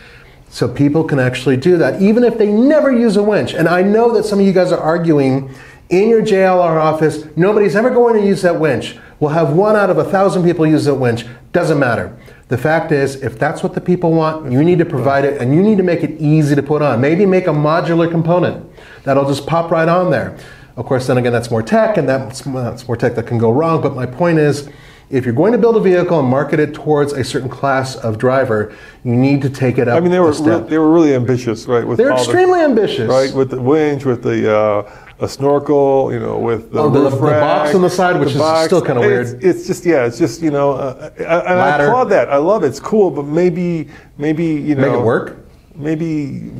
so people can actually do that, even if they never use a winch. And I know that some of you guys are arguing in your JLR office, nobody's ever going to use that winch. We'll have one out of a thousand people use that winch. Doesn't matter. The fact is, if that's what the people want, you need to provide it and you need to make it easy to put on. Maybe make a modular component that'll just pop right on there. Of course, then again, that's more tech and that's, that's more tech that can go wrong. But my point is, if you're going to build a vehicle and market it towards a certain class of driver, you need to take it up I mean, they were re- they were really ambitious, right? With They're all the- extremely ambitious. right? With the winch, with the uh, a snorkel, you know, with the, Oh, the- rack, box on the side, which the is still kinda weird. It's, just yeah, it's just you know, uh, I- I- and I applaud that. I love it. It's cool, but maybe maybe you know, Make it work? Maybe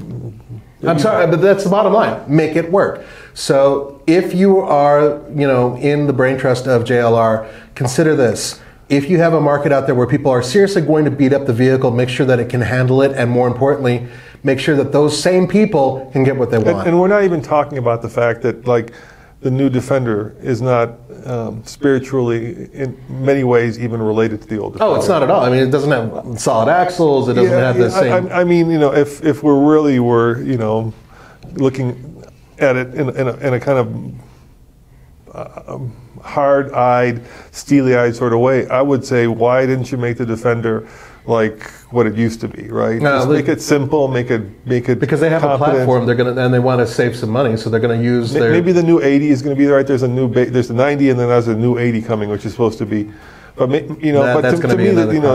I'm sorry, but that's the bottom line. Make it work. So if you are, you know, in the brain trust of JLR, consider this. If you have a market out there where people are seriously going to beat up the vehicle, make sure that it can handle it, and more importantly, make sure that those same people can get what they And, want. and we're not even talking about the fact that like the new Defender is not um, spiritually in many ways even related to the old. Defender. oh, it's not at all. I mean, it doesn't have solid axles. It doesn't Yeah, have the yeah, same. I, I mean, you know, if if we really were, you know, looking at it in, in, a, in a kind of uh, hard-eyed, steely-eyed sort of way, I would say, why didn't you make the Defender like what it used to be, right? No, Just make it simple, make it make it because they have a platform, they're gonna and they want to save some money, so they're going to use their. Maybe the new 80 is going to be right. There's a new ba- there's the 90, and then there's a new 80 coming, which is supposed to be But you know, That- but to, gonna be me, you know.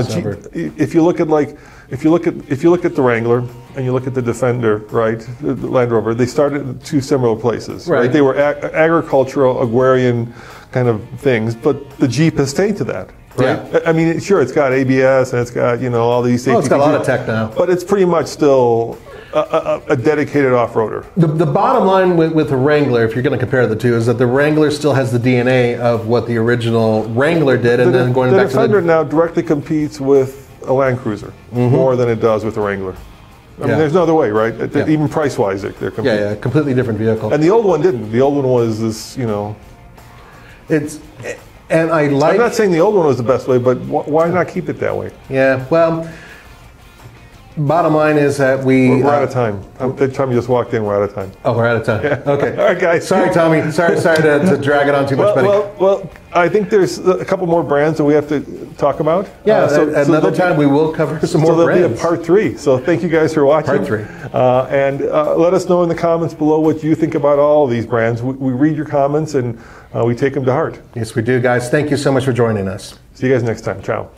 If you look at like, if you look at if you look at the Wrangler and you look at the Defender, right, the, Land Rover, they started in two similar places, right? Right. They were ag- agricultural, agrarian kind of things, but the Jeep has stayed to that. Right? Yeah. I mean, sure, it's got ABS and it's got you know all these safety. Well, it's got a lot of features, tech now. but it's pretty much still a, a, a dedicated off-roader. The, the bottom line with, with the Wrangler, if you're going to compare the two, is that the Wrangler still has the DNA of what the original Wrangler did, and the, then going to the back Defender to now directly competes with a Land Cruiser more than it does with the Wrangler. I mean, Mm-hmm. There's no other way, right? It- Yeah. Even price-wise, they're, they're yeah, yeah, completely different vehicle. And the old one didn't. The old one was this, you know. It's and I like I'm not saying the old one was the best way, but wh- why not keep it that way? yeah. Well, bottom line is that we We're, we're out uh, of time. Um, That time you just walked in, we're out of time. Oh, we're out of time. Okay. [laughs] All right, guys. Sorry, Tommy. Sorry, sorry to, to drag it on too much, Well, buddy. well, well, I think there's a couple more brands that we have to talk about. yeah, Uh, so- at so another there'll time we will cover some So more there'll brands. be a part three. So thank you guys for watching. Part three. Uh, and uh, let us know in the comments below what you think about all of these brands. We, we read your comments and uh, we take them to heart. yes, we do, guys. Thank you so much for joining us. See you guys next time. Ciao.